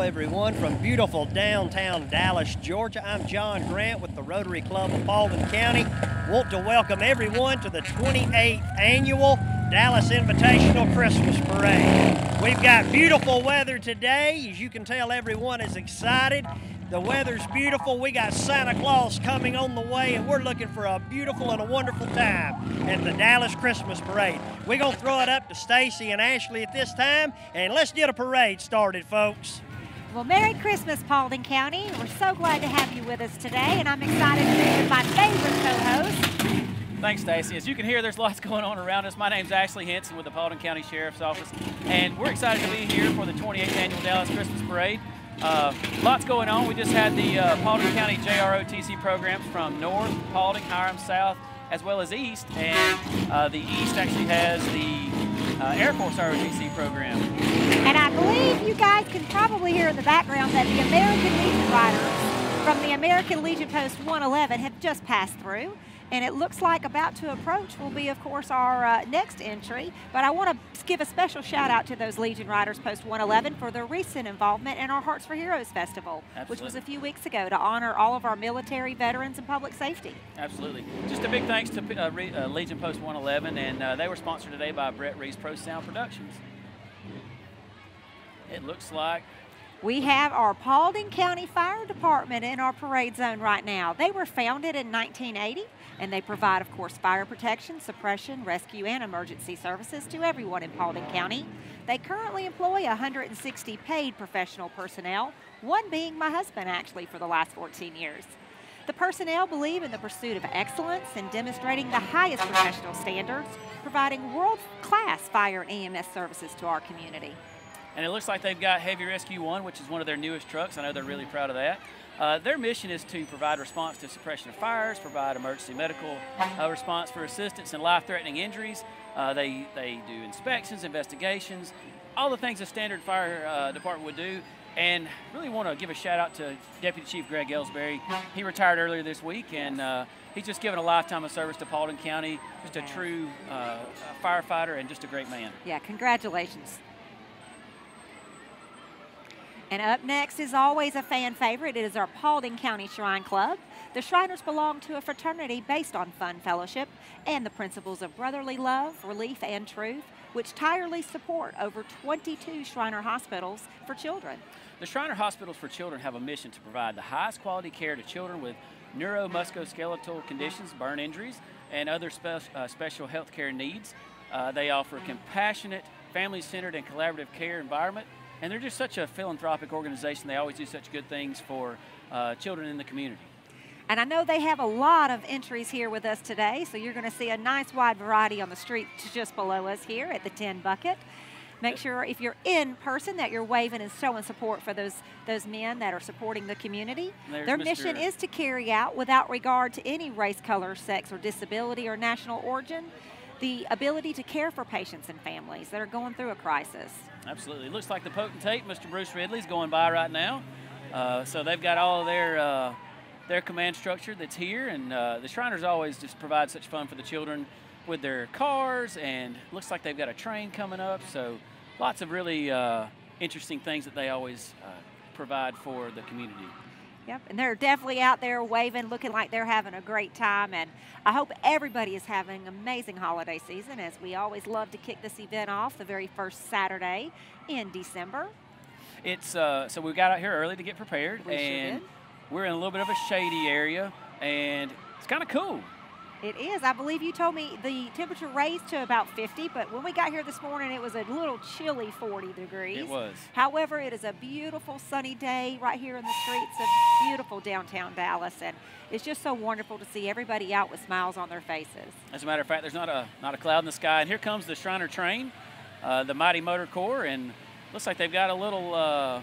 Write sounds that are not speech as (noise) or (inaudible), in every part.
everyone, from beautiful downtown Dallas, Georgia. I'm John Grant with the Rotary Club of Paulding County. Want to welcome everyone to the 28th annual Dallas Invitational Christmas Parade. We've got beautiful weather today. As you can tell, everyone is excited. The weather's beautiful. We got Santa Claus coming on the way, and we're looking for a beautiful and a wonderful time at the Dallas Christmas Parade. We're going to throw it up to Stacy and Ashley at this time, and let's get a parade started, folks. Well, Merry Christmas, Paulding County. We're so glad to have you with us today, and I'm excited to be with my favorite co-host. Thanks, Stacy. As you can hear, there's lots (laughs) going on around us. My name's Ashley Henson with the Paulding County Sheriff's Office, and we're excited to be here for the 28th Annual Dallas Christmas Parade. Uh, lots going on. We just had the uh, Paulding County JROTC programs from North, Paulding, Hiram, South, as well as East, and uh, the East actually has the uh, Air Force ROTC program. And I believe you guys can probably hear in the background that the American Legion riders from the American Legion Post 111 have just passed through. And it looks like about to approach will be, of course, our uh, next entry. But I want to give a special shout out to those Legion Riders Post 111 for their recent involvement in our Hearts for Heroes Festival, Absolutely. which was a few weeks ago to honor all of our military veterans and public safety. Absolutely. Just a big thanks to uh, Re uh, Legion Post 111, and uh, they were sponsored today by Brett Reese Pro Sound Productions. It looks like We have our Paulding County Fire Department in our parade zone right now. They were founded in 1980 and they provide, of course, fire protection, suppression, rescue, and emergency services to everyone in Paulding County. They currently employ 160 paid professional personnel, one being my husband actually for the last 14 years. The personnel believe in the pursuit of excellence and demonstrating the highest professional standards, providing world-class fire and EMS services to our community. And it looks like they've got Heavy Rescue 1, which is one of their newest trucks. I know they're really proud of that. Uh, their mission is to provide response to suppression of fires, provide emergency medical uh, response for assistance in life-threatening injuries. Uh, they, they do inspections, investigations, all the things a standard fire uh, department would do. And really want to give a shout out to Deputy Chief Greg Ellsbury. He retired earlier this week, and uh, he's just given a lifetime of service to Paulding County. Just a true uh, firefighter and just a great man. Yeah, congratulations. And up next is always a fan favorite. It is our Paulding County Shrine Club. The Shriners belong to a fraternity based on fun fellowship and the principles of brotherly love, relief, and truth, which tirelessly support over 22 Shriner hospitals for children. The Shriner Hospitals for Children have a mission to provide the highest quality care to children with neuromusculoskeletal conditions, burn injuries, and other spe uh, special health care needs. Uh, they offer a compassionate, family-centered, and collaborative care environment and they're just such a philanthropic organization. They always do such good things for uh, children in the community. And I know they have a lot of entries here with us today, so you're going to see a nice wide variety on the street just below us here at the 10 bucket. Make sure if you're in person that you're waving and showing support for those those men that are supporting the community. There's Their Mr. mission is to carry out, without regard to any race, color, sex, or disability or national origin, the ability to care for patients and families that are going through a crisis. Absolutely. It looks like the potentate, Mr. Bruce Ridley, is going by right now. Uh, so they've got all their uh, their command structure that's here, and uh, the Shriners always just provide such fun for the children with their cars, and looks like they've got a train coming up. So lots of really uh, interesting things that they always uh, provide for the community. Yep, and they're definitely out there waving, looking like they're having a great time. And I hope everybody is having an amazing holiday season, as we always love to kick this event off the very first Saturday in December. It's uh, so we got out here early to get prepared, We and did. we're in a little bit of a shady area, and it's kind of cool. It is. I believe you told me the temperature raised to about 50, but when we got here this morning, it was a little chilly 40 degrees. It was. However, it is a beautiful sunny day right here in the streets of beautiful downtown Dallas, and it's just so wonderful to see everybody out with smiles on their faces. As a matter of fact, there's not a not a cloud in the sky, and here comes the Shriner train, uh, the Mighty Motor Corps, and looks like they've got a little. Uh,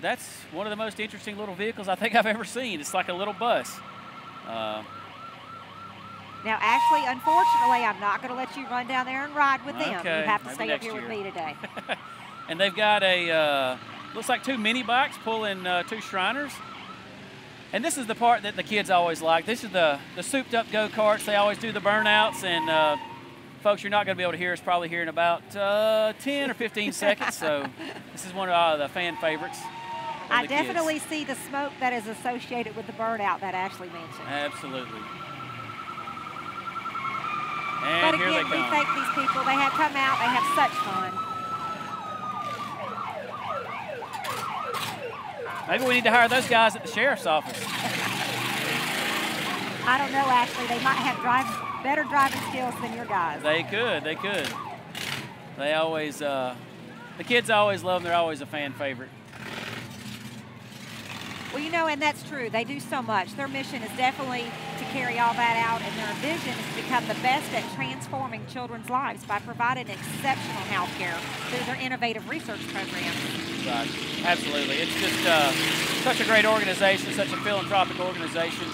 that's one of the most interesting little vehicles I think I've ever seen. It's like a little bus. Uh, Now, Ashley, unfortunately, I'm not going to let you run down there and ride with them. Okay, You have to stay up here with me today. (laughs) and they've got a uh, looks like two mini bikes pulling uh, two Shriners. And this is the part that the kids always like. This is the the souped up go karts. They always do the burnouts, and uh, folks, you're not going to be able to hear us probably here in about uh, 10 or 15 (laughs) seconds. So this is one of uh, the fan favorites. I definitely kids. see the smoke that is associated with the burnout that Ashley mentioned. Absolutely. But And here again, they we thank these people. They have come out. They have such fun. Maybe we need to hire those guys at the sheriff's office. I don't know, Ashley. They might have drive, better driving skills than your guys. They could. They could. They always. Uh, the kids always love them. They're always a fan favorite. Well, you know, and that's true. They do so much. Their mission is definitely to carry all that out, and their vision is to become the best at transforming children's lives by providing exceptional health care through their innovative research programs. Right. Absolutely. It's just uh, such a great organization, such a philanthropic organization,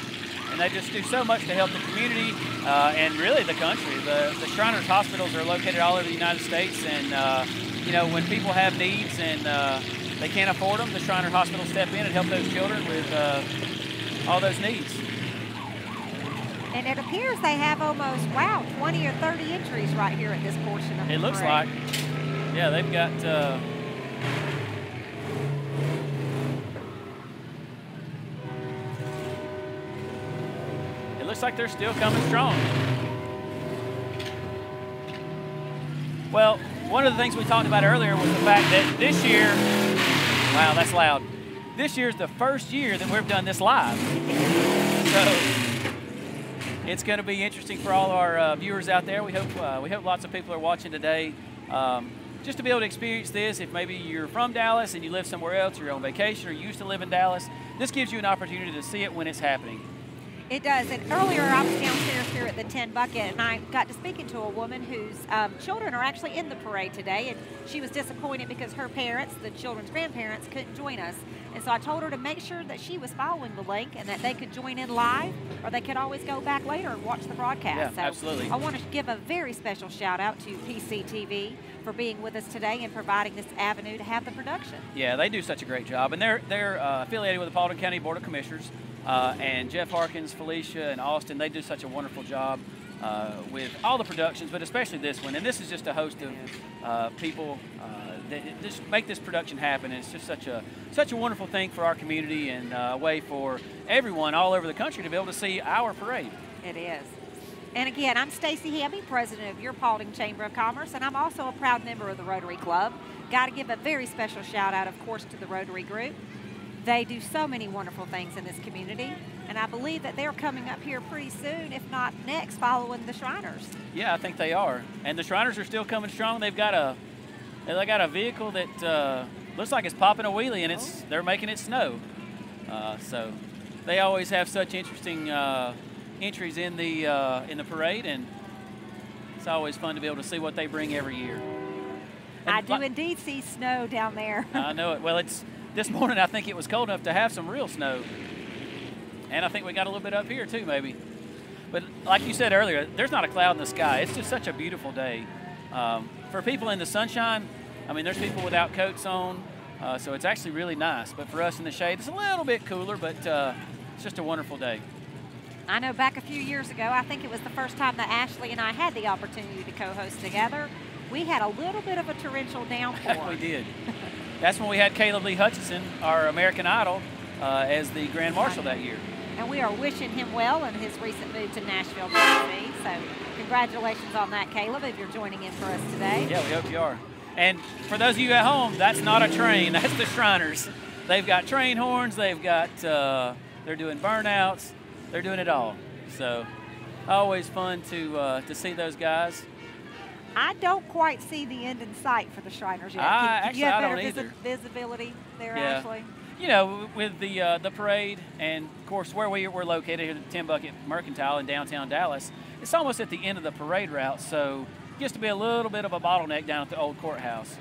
and they just do so much to help the community uh, and really the country. The, the Shriners hospitals are located all over the United States, and uh, you know when people have needs and uh, they can't afford them, the Shriner Hospital step in and help those children with uh, all those needs. And it appears they have almost, wow, 20 or 30 injuries right here at this portion of the It looks parade. like, yeah, they've got. Uh, it looks like they're still coming strong. Well, one of the things we talked about earlier was the fact that this year, wow, that's loud. This year's the first year that we've done this live. So it's going to be interesting for all our uh, viewers out there. We hope uh, we hope lots of people are watching today. Um, just to be able to experience this, if maybe you're from Dallas and you live somewhere else, or you're on vacation, or you used to live in Dallas, this gives you an opportunity to see it when it's happening. It does. And earlier I was downstairs here at the 10 Bucket and I got to speaking to a woman whose um, children are actually in the parade today. And she was disappointed because her parents, the children's grandparents, couldn't join us. And so I told her to make sure that she was following the link and that they could join in live or they could always go back later and watch the broadcast. Yeah, so absolutely. I want to give a very special shout out to PCTV for being with us today and providing this avenue to have the production. Yeah, they do such a great job, and they're they're uh, affiliated with the Paulding County Board of Commissioners, uh, and Jeff Harkins, Felicia, and Austin. They do such a wonderful job uh, with all the productions, but especially this one. And this is just a host of uh, people uh, that just make this production happen. And it's just such a such a wonderful thing for our community and uh, a way for everyone all over the country to be able to see our parade. It is. And again, I'm Stacy Hamby, president of your Paulding Chamber of Commerce, and I'm also a proud member of the Rotary Club. Got to give a very special shout out, of course, to the Rotary Group. They do so many wonderful things in this community, and I believe that they're coming up here pretty soon, if not next, following the Shriners. Yeah, I think they are. And the Shriners are still coming strong. They've got a they got a vehicle that uh, looks like it's popping a wheelie, and it's they're making it snow. Uh, so they always have such interesting uh, entries in the uh, in the parade, and it's always fun to be able to see what they bring every year. And I do li- indeed see snow down there. I know it. Well, it's this morning. I think it was cold enough to have some real snow, and I think we got a little bit up here too, maybe. But like you said earlier, there's not a cloud in the sky. It's just such a beautiful day. Um, for people in the sunshine, I mean, there's people without coats on, uh, so it's actually really nice. But for us in the shade, it's a little bit cooler, but uh, it's just a wonderful day. I know back a few years ago, I think it was the first time that Ashley and I had the opportunity to co-host together. We had a little bit of a torrential (laughs) downpour. we did. (laughs) That's when we had Caleb Lee Hutchinson, our American Idol, uh, as the Grand Marshal that year. And we are wishing him well in his recent move to Nashville, Tennessee. So congratulations on that, Caleb, if you're joining in for us today. Yeah, we hope you are. And for those of you at home, that's not a train. (laughs) That's the Shriners. They've got train horns. They've got. Uh, they're doing burnouts. They're doing it all. So, always fun to uh, to see those guys. I don't quite see the end in sight for the Shriners yet. I- Can- can you actually, have better visi- visibility there, Yeah. Ashley? You know, with the uh, the parade, and of course where we we're located here at Ten Bucket Mercantile in downtown Dallas, it's almost at the end of the parade route. So, it gets to be a little bit of a bottleneck down at the old courthouse.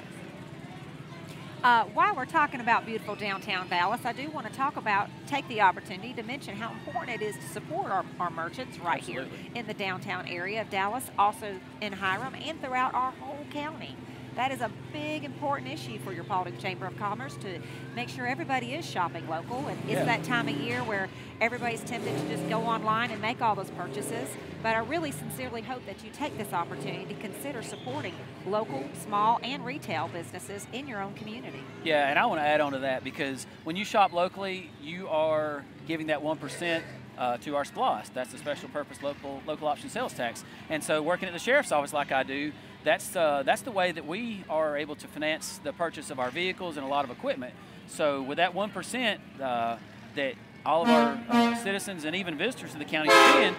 Uh, while we're talking about beautiful downtown Dallas, I do want to talk about, take the opportunity to mention how important it is to support our, our merchants right here in the downtown area of Dallas, also in Hiram, and throughout our whole county. That is a big, important issue for your Paulding Chamber of Commerce to make sure everybody is shopping local. And it's Yeah. that time of year where everybody's tempted to just go online and make all those purchases. But I really sincerely hope that you take this opportunity to consider supporting local, small, and retail businesses in your own community. Yeah, and I want to add on to that because when you shop locally, you are giving that 1% uh, to our SPLOST. That's the special purpose local local option sales tax. And so working at the sheriff's office like I do, that's, uh, that's the way that we are able to finance the purchase of our vehicles and a lot of equipment. So with that 1% uh, that all of our uh, citizens and even visitors to the county spend,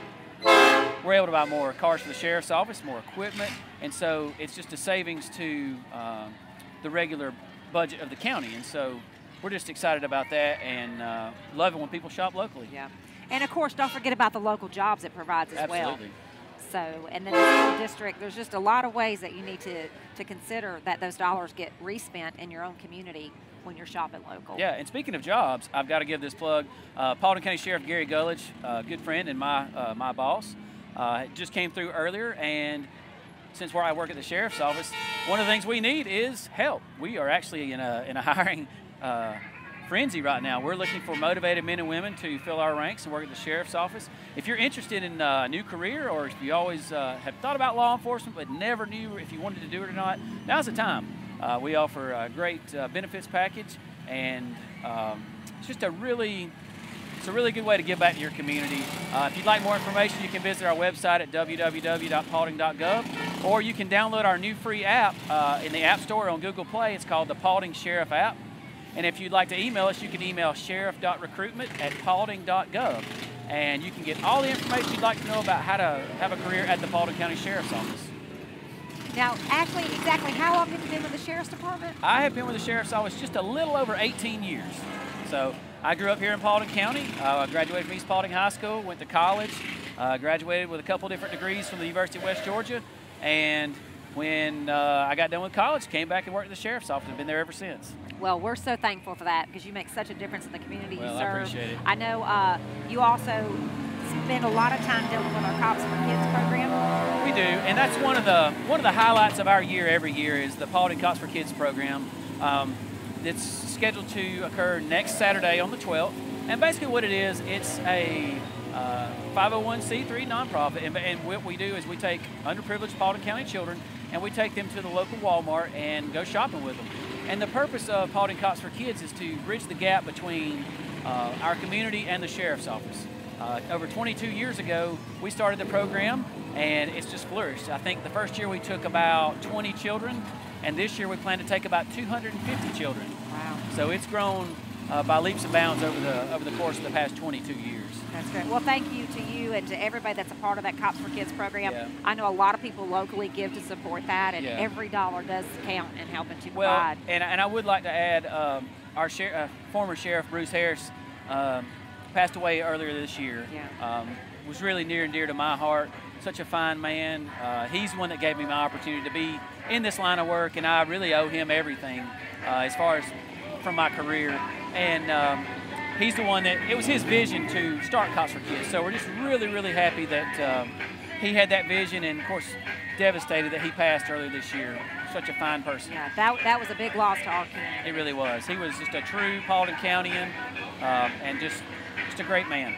we're able to buy more cars for the sheriff's office, more equipment, and so it's just a savings to um, the regular budget of the county. And so we're just excited about that and uh, love it when people shop locally. Yeah. And of course, don't forget about the local jobs it provides as well. Absolutely. So, and then the school district, there's just a lot of ways that you need to, to consider that those dollars get respent in your own community when you're shopping local. Yeah, and speaking of jobs, I've got to give this plug. Uh, Paulding County Sheriff Gary Gulledge, a good friend and my uh, my boss, uh, just came through earlier, and since where I work at the sheriff's office, one of the things we need is help. We are actually in a in a (laughs) hiring uh, frenzy right now. We're looking for motivated men and women to fill our ranks and work at the sheriff's office. If you're interested in uh, a new career, or if you always uh, have thought about law enforcement but never knew if you wanted to do it or not, now's the time. Uh, we offer a great uh, benefits package, and um, it's just a really it's a really good way to give back to your community. Uh, if you'd like more information, you can visit our website at www.paulding.gov, or you can download our new free app uh, in the App Store on Google Play. It's called the Paulding Sheriff app. And if you'd like to email us, you can email sheriff.recruitment at paulding.gov. And you can get all the information you'd like to know about how to have a career at the Paulding County Sheriff's Office. Now, Ashley, exactly how long have you been with the Sheriff's Department? I have been with the Sheriff's Office just a little over 18 years. So I grew up here in Paulding County. Uh, I graduated from East Paulding High School, went to college, uh, graduated with a couple different degrees from the University of West Georgia, and when uh, I got done with college, came back and worked at the Sheriff's Office and been there ever since. Well, we're so thankful for that because you make such a difference in the community Well, you I serve. appreciate it. I know uh, you also spend a lot of time dealing with our Cops for Kids program. We do, and that's one of the one of the highlights of our year every year is the Paulding Cops for Kids program. Um, it's scheduled to occur next Saturday on the 12th, and basically what it is, it's a uh, 501c3 nonprofit, and, and what we do is we take underprivileged Paulding County children and we take them to the local Walmart and go shopping with them. And the purpose of Paulding Cops for Kids is to bridge the gap between uh, our community and the sheriff's office. Uh, over 22 years ago, we started the program, and it's just flourished. I think the first year we took about 20 children, and this year we plan to take about 250 children. Wow, So it's grown uh, by leaps and bounds over the over the course of the past 22 years. That's great. Well, thank you to you and to everybody that's a part of that Cops for Kids program. Yeah. I know a lot of people locally give to support that, and Yeah. every dollar does count in helping to Well, provide. and, and I would like to add, um, our sher- uh, former sheriff Bruce Harris um, passed away earlier this year. Yeah. Um, was really near and dear to my heart. Such a fine man. Uh, he's the one that gave me my opportunity to be in this line of work, and I really owe him everything uh, as far as from my career. And um, he's the one that it was his vision to start Cops for Kids. So we're just really, really happy that um, he had that vision, and of course, devastated that he passed earlier this year. Such a fine person. yeah, that, that was a big loss to our community. He really was. He was just a true Paulding Countyan um, and just just a great man.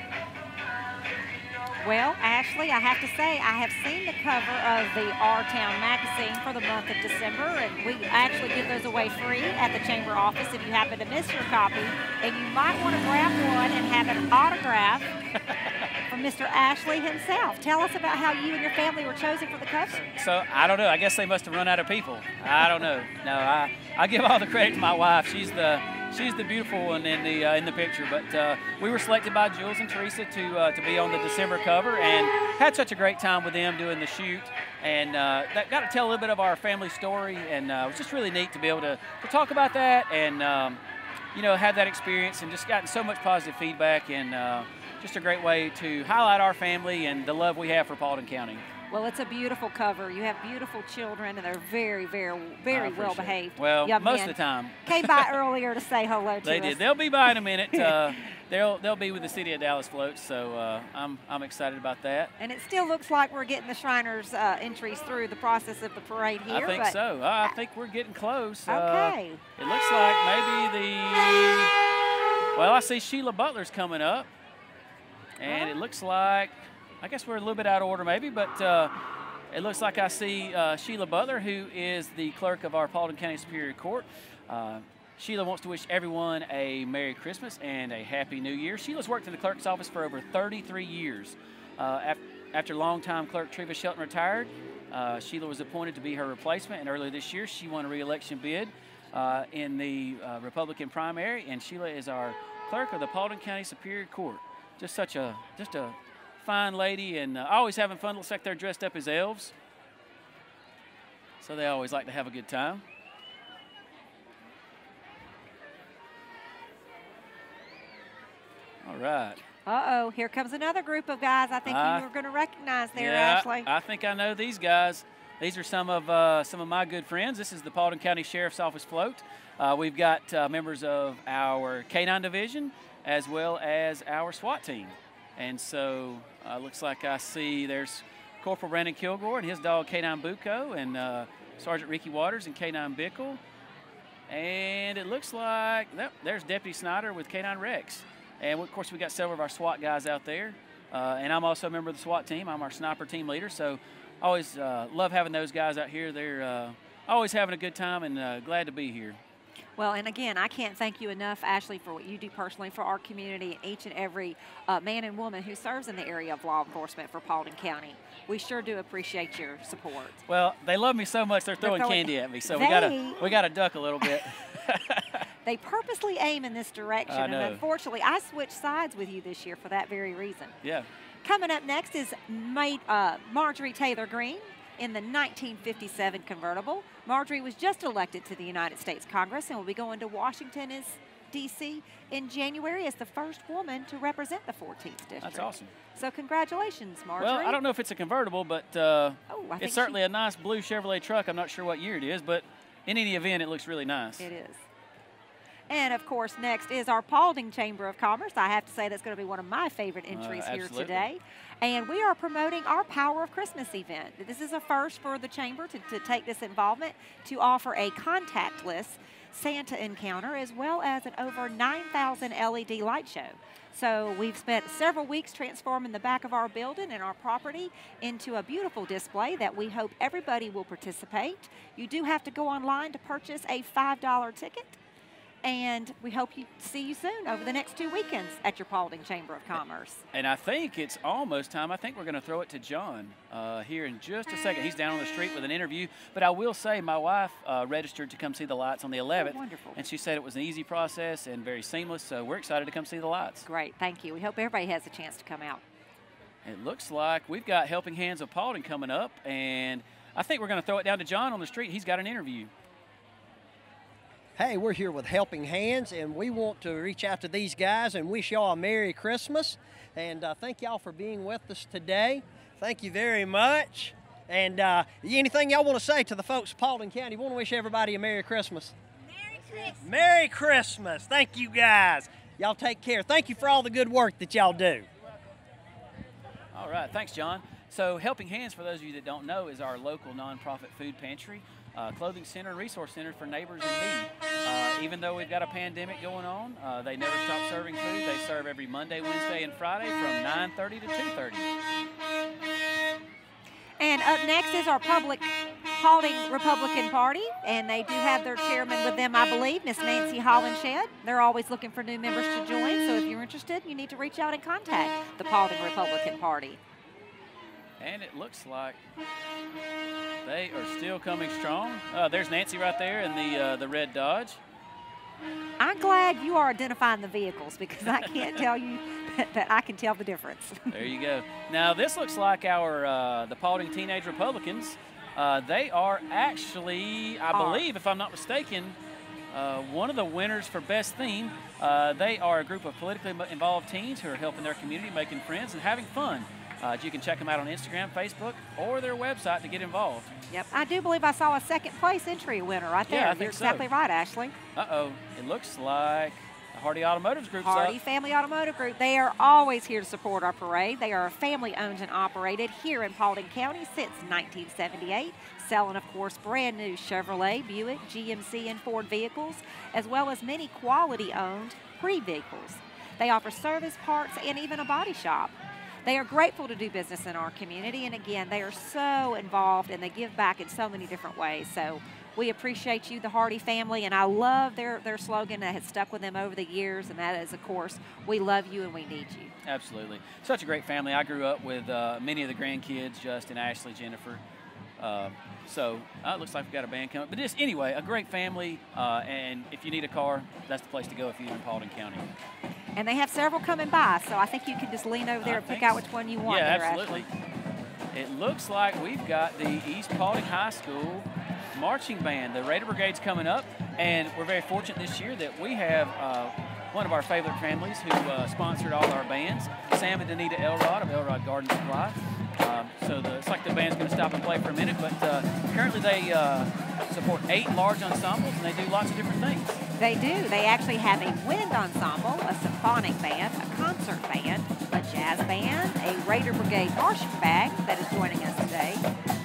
Well, Ashley, I have to say, I have seen the cover of the Our Town magazine for the month of December, and we actually give those away free at the chamber office if you happen to miss your copy. And you might want to grab one and have an autograph (laughs) from Mr. Ashley himself. Tell us about how you and your family were chosen for the cover. So I don't know. I guess they must have run out of people. I don't know. No, I, I give all the credit to my wife. She's the she's the beautiful one in the uh, in the picture. But uh, we were selected by Jules and Teresa to uh, to be on the December cover, and had such a great time with them doing the shoot. And uh, that got to tell a little bit of our family story, and uh, it was just really neat to be able to, to talk about that and um, you know have that experience, and just gotten so much positive feedback, and uh, just a great way to highlight our family and the love we have for Paulding County. Well, it's a beautiful cover. You have beautiful children, and they're very, very, very well it. behaved. Well, most men. of the time. Came by (laughs) earlier to say hello to They us. did. They'll be by in a minute. (laughs) Uh, they'll they'll be with the city of Dallas floats, so uh, I'm I'm excited about that. And it still looks like we're getting the Shriners uh, entries through the process of the parade here. I think so. I think we're getting close. Uh, Okay. it looks like maybe the. Well, I see Sheila Butler's coming up, and it looks like I guess we're a little bit out of order maybe, but. Uh, it looks like I see uh, Sheila Butler, who is the clerk of our Paulding County Superior Court. Uh, Sheila wants to wish everyone a Merry Christmas and a Happy New Year. Sheila's worked in the clerk's office for over 33 years. Uh, af- after longtime clerk Treva Shelton retired, uh, Sheila was appointed to be her replacement, and earlier this year she won a re-election bid uh, in the uh, Republican primary, and Sheila is our clerk of the Paulding County Superior Court. Just such a just a fine lady, and uh, always having fun. Looks like they're dressed up as elves, so they always like to have a good time. All right. Uh-oh, here comes another group of guys I think I- you were going to recognize there, yeah, Ashley. I think I know these guys. These are some of uh, some of my good friends. This is the Paulding County Sheriff's Office float. Uh, we've got uh, members of our K9 division as well as our SWAT team. And so uh, looks like I see there's Corporal Brandon Kilgore and his dog K9 Bucco and uh, Sergeant Ricky Waters and K9 Bickle. And it looks like there's Deputy Snyder with K9 Rex. And of course, we got several of our SWAT guys out there. Uh, and I'm also a member of the SWAT team. I'm our sniper team leader. So always uh, love having those guys out here. They're uh, always having a good time and uh, glad to be here. Well, and again, I can't thank you enough, Ashley, for what you do personally for our community and each and every uh, man and woman who serves in the area of law enforcement for Paulding County. We sure do appreciate your support. Well, they love me so much they're throwing throwing- candy at me, so we gotta we gotta duck a little bit. (laughs) (laughs) They purposely aim in this direction, and unfortunately, I switched sides with you this year for that very reason. yeah. Coming up next is uh, Marjorie Taylor Greene in the 1957 convertible. Marjorie was just elected to the United States Congress and will be going to Washington as D.C. in January as the first woman to represent the 14th district. That's awesome. So congratulations, Marjorie. Well, I don't know if it's a convertible, but uh, Oh, it's certainly a nice blue Chevrolet truck. I'm not sure what year it is, but in any event, it looks really nice. It is. And of course, next is our Paulding Chamber of Commerce. I have to say that's going to be one of my favorite entries here Uh, absolutely. today. And we are promoting our Power of Christmas event. This is a first for the Chamber to, to take this involvement to offer a contactless Santa encounter as well as an over 9,000 LED light show. So we've spent several weeks transforming the back of our building and our property into a beautiful display that we hope everybody will participate. You do have to go online to purchase a $5 ticket. And we hope you see you soon over the next two weekends at your Paulding Chamber of Commerce. And I think it's almost time. I think we're going to throw it to John uh, here in just a second. He's down on the street with an interview. But I will say, my wife uh, registered to come see the lights on the 11th. wonderful. And she said it was an easy process and very seamless. So we're excited to come see the lights. Great, thank you. We hope everybody has a chance to come out. It looks like we've got Helping Hands of Paulding coming up. And I think we're going to throw it down to John on the street. He's got an interview. Hey, we're here with Helping Hands, and we want to reach out to these guys and wish y'all a Merry Christmas. And uh, thank y'all for being with us today. Thank you very much. And uh, anything y'all want to say to the folks of Paulding County? Want to wish everybody a Merry Christmas. Merry Christmas. Merry Christmas. Thank you guys. Y'all take care. Thank you for all the good work that y'all do. All right, thanks, John. So, Helping Hands, for those of you that don't know, is our local nonprofit food pantry, uh, clothing center, and resource center for neighbors in need. Uh, even though we've got a pandemic going on, uh, they never stop serving food. They serve every Monday, Wednesday, and Friday from 9:30 to 2:30. And up next is our public Paulding Republican Party, and they do have their chairman with them, I believe, Miss Nancy Hollinshed. They're always looking for new members to join, so if you're interested, you need to reach out and contact the Paulding Republican Party. And it looks like they are still coming strong. Uh, there's Nancy right there in the uh, the red Dodge. I'm glad you are identifying the vehicles because I can't tell you that, I can tell the difference. (laughs) There you go. Now this looks like our uh, the Paulding Teenage Republicans. Uh, they are actually, I Are. believe, if I'm not mistaken, uh, one of the winners for best theme. Uh, they are a group of politically involved teens who are helping their community, making friends, and having fun. Uh, you can check them out on Instagram, Facebook, or their website to get involved. Yep. I do believe I saw a second place entry winner right there. Yeah, I You're think so. exactly right, Ashley. Uh-oh, it looks like the Hardy Automotives Group's Hardy up. Family Automotive Group. They are always here to support our parade. They are family owned and operated here in Paulding County since 1978, selling, of course, brand new Chevrolet, Buick, GMC, and Ford vehicles, as well as many quality owned pre vehicles. They offer service, parts, and even a body shop. They are grateful to do business in our community, and again, they are so involved and they give back in so many different ways. So we appreciate you, the Hardy family, and I love their, their slogan that has stuck with them over the years, and that is, of course, we love you and we need you. Absolutely. Such a great family. I grew up with uh, many of the grandkids, Justin, Ashley, Jennifer. Uh, so uh, it looks like we've got a band coming. But just anyway, a great family. Uh, and if you need a car, that's the place to go if you're in Paulding County. And they have several coming by, so I think you can just lean over there I and pick out which one you want. Yeah, there, absolutely. It looks like we've got the East Paulding High School marching band. The Raider Brigade's coming up, and we're very fortunate this year that we have uh, one of our favorite families who uh, sponsored all our bands, Sam and Danita Elrod of Elrod Garden Supply. Um, so the, it's like the band's going to stop and play for a minute, but uh, currently they uh, support eight large ensembles, and they do lots of different things. They do. They actually have a wind ensemble, a symphonic band, a concert band, a jazz band, a Raider Brigade marching band that is joining us today,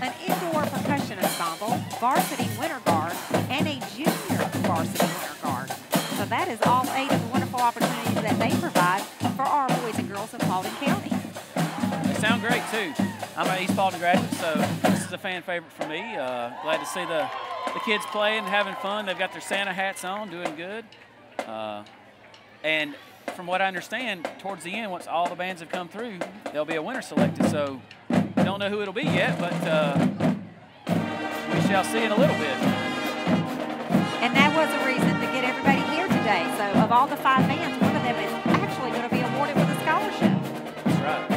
an indoor percussion ensemble, varsity winter guard, and a junior varsity winter guard. So that is all eight opportunities that they provide for our boys and girls in Paulding County. They sound great too. I'm an East Paulding graduate, so this is a fan favorite for me. Uh, glad to see the, the kids playing, having fun. They've got their Santa hats on, doing good. Uh, and from what I understand, towards the end, once all the bands have come through, there'll be a winner selected. So we don't know who it'll be yet, but uh, we shall see in a little bit. And that was a of all the five bands, one of them is actually going to be awarded with a scholarship. That's right.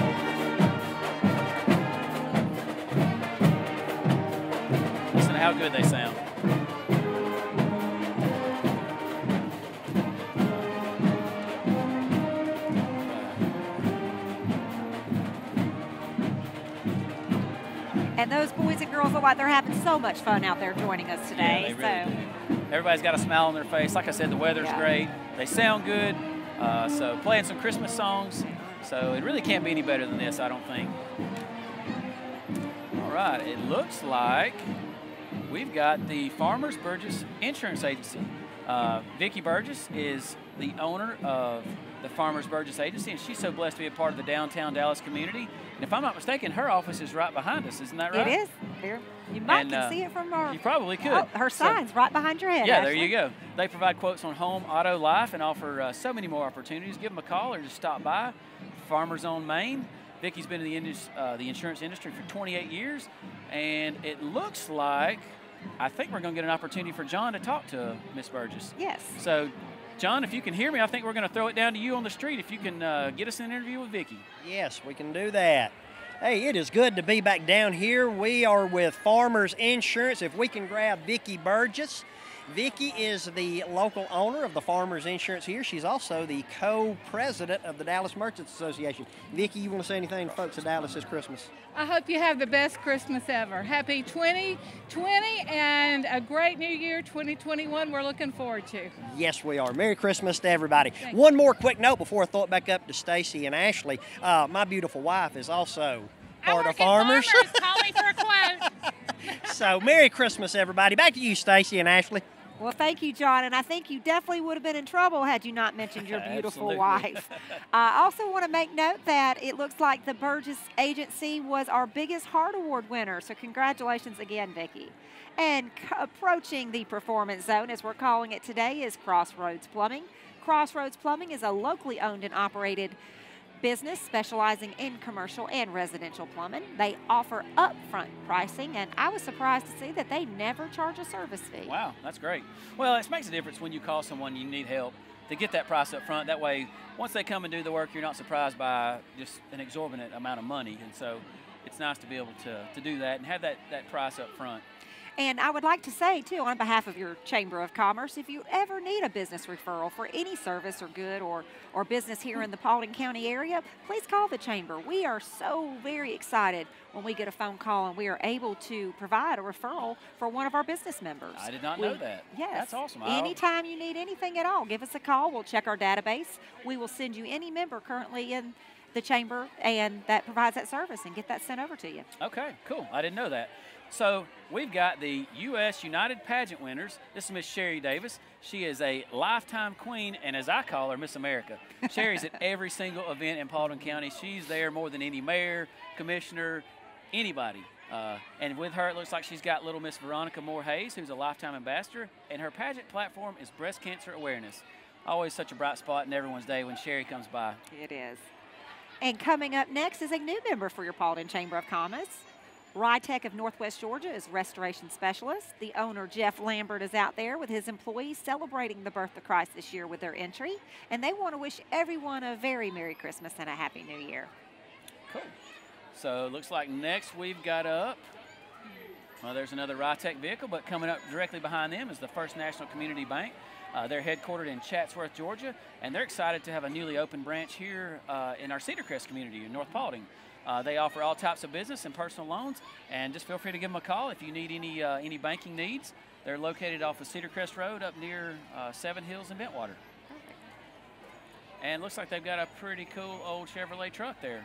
Listen to how good they sound. And those boys and girls look like they're having so much fun out there joining us today. Yeah, really so do. Everybody's got a smile on their face. Like I said, the weather's Yeah. great. They sound good. Uh, so playing some Christmas songs. So it really can't be any better than this, I don't think. All right, it looks like we've got the Farmers Burgess Insurance Agency. Uh, Vicki Burgess is the owner of the Farmers Burgess Agency, and she's so blessed to be a part of the downtown Dallas community. And if I'm not mistaken, her office is right behind us, isn't that right? it is. Here, you might And, can uh, see it from our. You probably could. Oh, her So- sign's right behind your head. yeah, there you go. They provide quotes on home, auto, life, and offer uh, so many more opportunities. Give them a call or just stop by. Farmers on Main. Vicky's been in the, indus- uh, the insurance industry for 28 years, and it looks like I think we're going to get an opportunity for John to talk to Miss Burgess. Yes. So, John, if you can hear me, I think we're going to throw it down to you on the street. If you can uh, get us an interview with Vicky. Yes, we can do that. Hey, it is good to be back down here. We are with Farmers Insurance. If we can grab Vicki Burgess. Vicki is the local owner of the Farmers Insurance here. She's also the co-president of the Dallas Merchants Association. Vicki, you want to say anything to folks at Dallas this Christmas? I hope you have the best Christmas ever. Happy 2020 and a great new year 2021 we're looking forward to. Yes, we are. Merry Christmas to everybody. Thank One more quick note before I throw it back up to Stacy and Ashley. Uh, my beautiful wife is also part of Farmers. Call me for a quote. so, Merry Christmas, everybody. Back to you, Stacy and Ashley. Well, thank you, John. And I think you definitely would have been in trouble had you not mentioned your (laughs) beautiful wife. (laughs) I also want to make note that it looks like the Burgess Agency was our biggest Heart Award winner. So, congratulations again, Vicki. And c- approaching the performance zone, as we're calling it today, is Crossroads Plumbing. Crossroads Plumbing is a locally owned and operated business specializing in commercial and residential plumbing. They offer upfront pricing, and I was surprised to see that they never charge a service fee. Wow, that's great. Well, it makes a difference when you call someone you need help to get that price up front. That way, once they come and do the work, you're not surprised by just an exorbitant amount of money. And so it's nice to be able to, to do that and have that, that price up front. And I would like to say, too, on behalf of your Chamber of Commerce, if you ever need a business referral for any service or good or, or business here in the Paulding County area, please call the Chamber. We are so very excited when we get a phone call and we are able to provide a referral for one of our business members. I did not We- know that. Yes. That's awesome. Anytime you need anything at all, give us a call. We'll check our database. We will send you any member currently in the Chamber and that provides that service and get that sent over to you. Okay, cool. I didn't know that. So we've got the U.S. United Pageant winners. This is Miss Sherry Davis. She is a lifetime queen, and as I call her, Miss America. Sherry's at every single event in Paulding County. She's there more than any mayor, commissioner, anybody. Uh, and with her, it looks like she's got little Miss Veronica Moore Hayes, who's a lifetime ambassador, and her pageant platform is breast cancer awareness. Always such a bright spot in everyone's day when Sherry comes by. It is. And coming up next is a new member for your Paulding Chamber of Commerce. Rytech of Northwest Georgia is restoration specialist. The owner, Jeff Lambert, is out there with his employees celebrating the birth of Christ this year with their entry. And they want to wish everyone a very Merry Christmas and a Happy New Year. Cool. So it looks like next we've got up. Well, there's another Rytech vehicle, but coming up directly behind them is the First National Community Bank. Uh, they're headquartered in Chatsworth, Georgia, and they're excited to have a newly opened branch here uh, in our Cedar Crest community in North Paulding. Uh, they offer all types of business and personal loans, and just feel free to give them a call if you need any uh, any banking needs. They're located off of Cedar Crest Road up near uh, Seven Hills and Bentwater. And looks like they've got a pretty cool old Chevrolet truck there.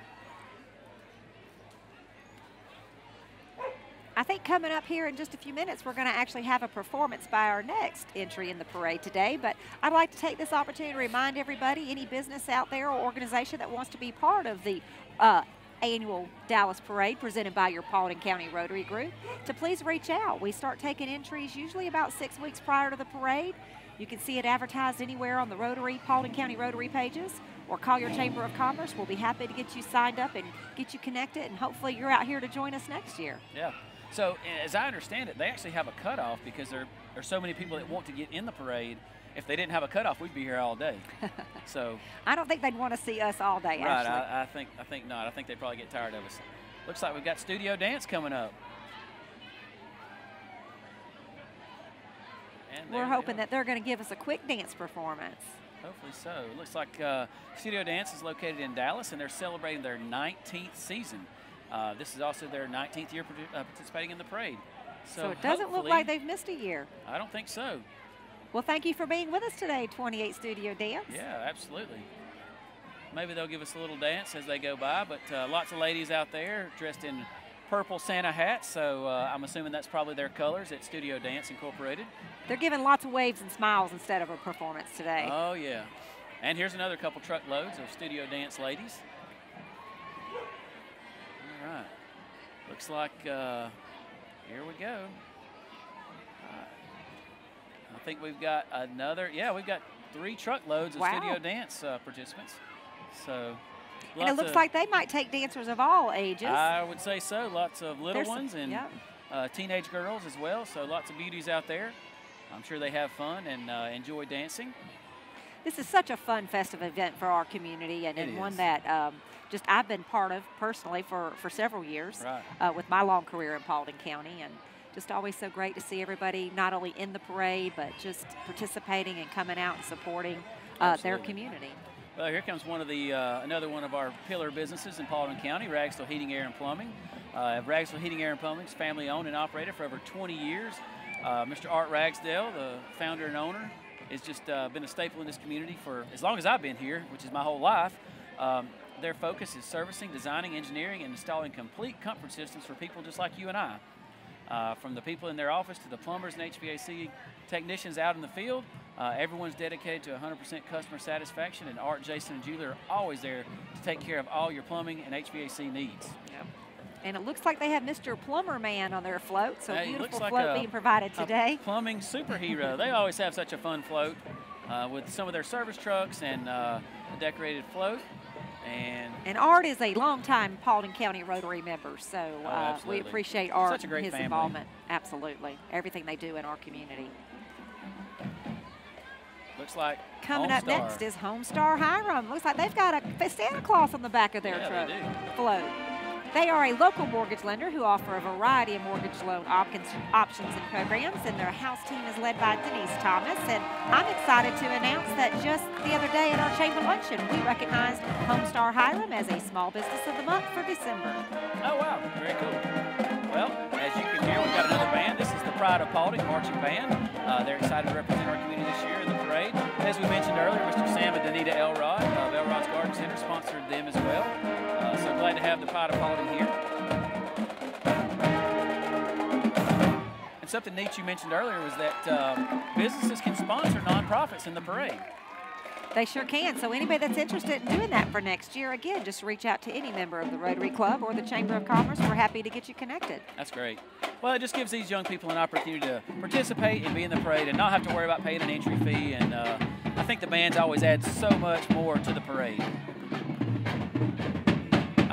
I think coming up here in just a few minutes, we're going to actually have a performance by our next entry in the parade today. But I'd like to take this opportunity to remind everybody, any business out there or organization that wants to be part of the uh, annual Dallas Parade presented by your Paulding County Rotary Group, to please reach out. We start taking entries usually about six weeks prior to the parade. You can see it advertised anywhere on the Rotary, Paulding County Rotary pages, or call your Chamber of Commerce. We'll be happy to get you signed up and get you connected, and hopefully you're out here to join us next year. Yeah. So as I understand it, they actually have a cutoff because there are so many people that want to get in the parade. If they didn't have a cutoff, we'd be here all day. (laughs) so I don't think they'd want to see us all day, right, actually. I, I think I think not. I think they'd probably get tired of us. Looks like we've got studio dance coming up. And We're hoping that they're going to give us a quick dance performance. Hopefully so. It looks like uh, Studio Dance is located in Dallas, and they're celebrating their 19th season. Uh, this is also their 19th year uh, participating in the parade. So, So, it doesn't look like they've missed a year. I don't think so. Well, thank you for being with us today, 28 Studio Dance. Yeah, absolutely. Maybe they'll give us a little dance as they go by, but uh, lots of ladies out there dressed in purple Santa hats, so uh, I'm assuming that's probably their colors at Studio Dance Incorporated. They're giving lots of waves and smiles instead of a performance today. Oh, yeah. And here's another couple truckloads of Studio Dance ladies. All right. Looks like uh, here we go. I think we've got another, yeah, we've got three truckloads of Wow. Studio Dance uh, participants. So, and it looks of- like they might take dancers of all ages. I would say so. Lots of little There's some- ones and yep. uh, teenage girls as well. So lots of beauties out there. I'm sure they have fun and uh, enjoy dancing. This is such a fun festive event for our community and, and one that um, just I've been part of personally for, for several years Right. uh, with my long career in Paulding County. And just always so great to see everybody not only in the parade, but just participating and coming out and supporting uh, their community. Well, here comes one of the uh, another one of our pillar businesses in Paulding County, Ragsdale Heating, Air, and Plumbing. Uh, Ragsdale Heating, Air, and Plumbing is family owned and operated for over 20 years. Uh, Mr. Art Ragsdale, the founder and owner, has just uh, been a staple in this community for as long as I've been here, which is my whole life. Um, their focus is servicing, designing, engineering, and installing complete comfort systems for people just like you and I. Uh, from the people in their office to the plumbers and HVAC technicians out in the field, uh, everyone's dedicated to 100% customer satisfaction, and Art, Jason, and Julie are always there to take care of all your plumbing and HVAC needs. Yep. And it looks like they have Mr. Plumber Man on their float, so Hey, beautiful like float a- being provided today. plumbing superhero. they always have such a fun float uh, with some of their service trucks and uh, a decorated float. And And Art is a longtime Paulding County Rotary member, so Oh, uh, we appreciate Art Such a great and his family. involvement. Absolutely, everything they do in our community. looks like Coming up Homestar. next is Homestar Hiram. Looks like they've got a Santa Claus on the back of their Yeah, truck float. They are a local mortgage lender who offer a variety of mortgage loan options, options and programs, and their house team is led by Denise Thomas. And I'm excited to announce that just the other day at our chamber luncheon, we recognized Homestar Hiram as a Small Business of the Month for December. Oh, wow. Very cool. Well, as you can hear, we've got another band. This is the Pride of Paulding Marching Band. Uh, they're excited to represent our community this year in the parade. As we mentioned earlier, Mr. Sam and Danita Elrod of Elrod's Garden Center sponsored them as well. Glad to have the Paulding here. And something neat you mentioned earlier was that um, businesses can sponsor nonprofits in the parade. They sure can. So anybody that's interested in doing that for next year, again, just reach out to any member of the Rotary Club or the Chamber of Commerce. We're happy to get you connected. That's great. Well, it just gives these young people an opportunity to participate and be in the parade and not have to worry about paying an entry fee. And uh, I think the bands always add so much more to the parade.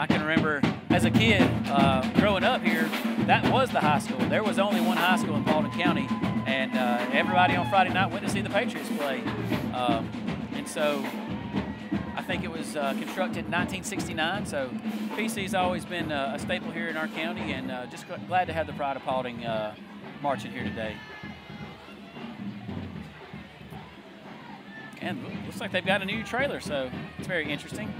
I can remember as a kid uh, growing up here, that was the high school. There was only one high school in Paulding County, and uh, everybody on Friday night went to see the Patriots play. Um, and so I think it was uh, constructed in 1969. So PC's always been a staple here in our county, and uh, just glad to have the Pride of Paulding uh, marching here today. And looks like they've got a new trailer, so it's very interesting.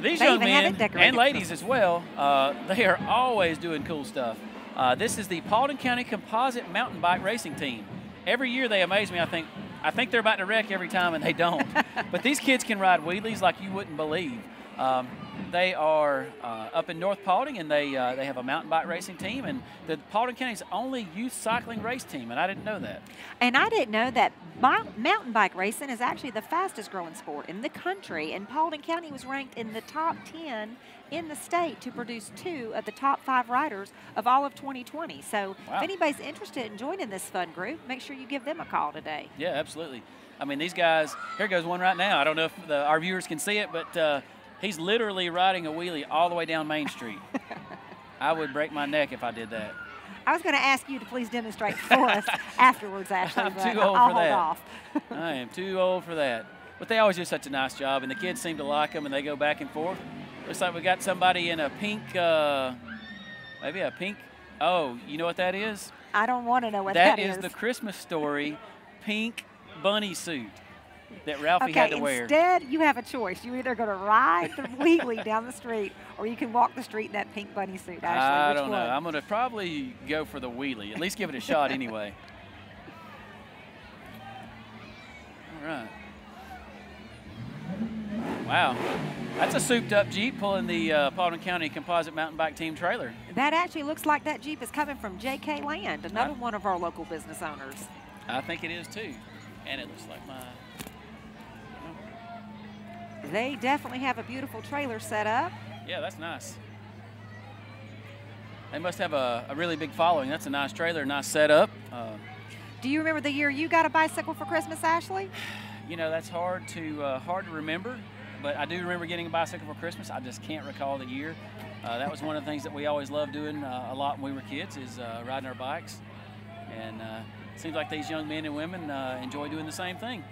These They young men and ladies as well, uh, they are always doing cool stuff. Uh, this is the Paulding County Composite Mountain Bike Racing Team. Every year they amaze me. I think I think they're about to wreck every time, and they don't. (laughs) but these kids can ride wheelies like you wouldn't believe. Um, they are uh, up in North Paulding, and they uh, they have a mountain bike racing team, and the Paulding County's only youth cycling race team, and I didn't know that. And I didn't know that mountain bike racing is actually the fastest growing sport in the country. And Paulding County was ranked in the top 10 in the state to produce two of the top five riders of all of 2020. So Wow. if anybody's interested in joining this fun group, make sure you give them a call today. Yeah, absolutely. I mean, these guys. Here goes one right now. I don't know if the, our viewers can see it, but uh, he's literally riding a wheelie all the way down Main Street. (laughs) I would break my neck if I did that. I was going to ask you to please demonstrate for us (laughs) afterwards, Ashley, I'm but too old I'll for that. off. (laughs) I am too old for that. But they always do such a nice job, and the kids seem to like them, and they go back and forth. Looks like we got somebody in a pink, uh, maybe a pink. Oh, you know what that is? I don't want to know what that that is is. the Christmas story pink bunny suit that Ralphie Okay, had to wear. instead you have a choice. You're either going to ride the wheelie down the street, or you can walk the street in that pink bunny suit. Ashley, I don't know. one? I'm going to probably go for the wheelie. At least give it a shot anyway. (laughs) All right. Wow. That's a souped up Jeep pulling the uh, Paulding County Composite Mountain Bike Team trailer. That actually looks like that Jeep is coming from J.K. Land, another Right. one of our local business owners. I think it is too. And it looks like my. They definitely have a beautiful trailer set up. Yeah, that's nice. They must have a, a really big following. That's a nice trailer, nice setup. Uh, Do you remember the year you got a bicycle for Christmas, Ashley? (sighs) you know, that's hard to uh, hard to remember, but I do remember getting a bicycle for Christmas. I just can't recall the year. Uh, that was one of the things that we always loved doing uh, a lot when we were kids is uh, riding our bikes, and uh, it seems like these young men and women uh, enjoy doing the same thing.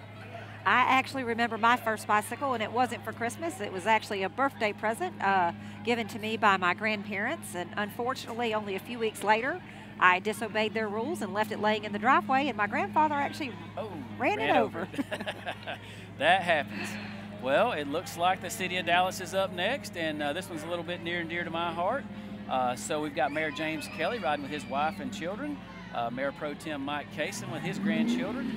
I actually remember my first bicycle, and it wasn't for Christmas. It was actually a birthday present uh, given to me by my grandparents. And unfortunately, only a few weeks later, I disobeyed their rules and left it laying in the driveway, and my grandfather actually Oh, Ran it over. (laughs) that happens. Well, it looks like the city of Dallas is up next, and uh, this one's a little bit near and dear to my heart. Uh, so we've got Mayor James Kelly riding with his wife and children, uh, Mayor Pro Tem Mike Kaysen with his grandchildren,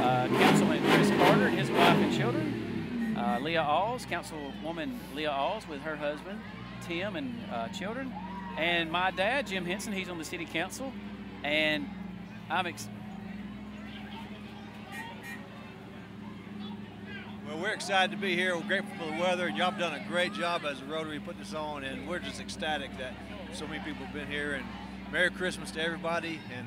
uh, Councilman Chris Carter and his wife and children, uh, Leah Alls, Councilwoman Leah Alls with her husband, Tim and uh, children, and my dad, Jim Henson, he's on the city council, and I'm ex- Well, we're excited to be here. We're grateful for the weather. Y'all have done a great job as a Rotary putting this on, and we're just ecstatic that so many people have been here. And Merry Christmas to everybody, and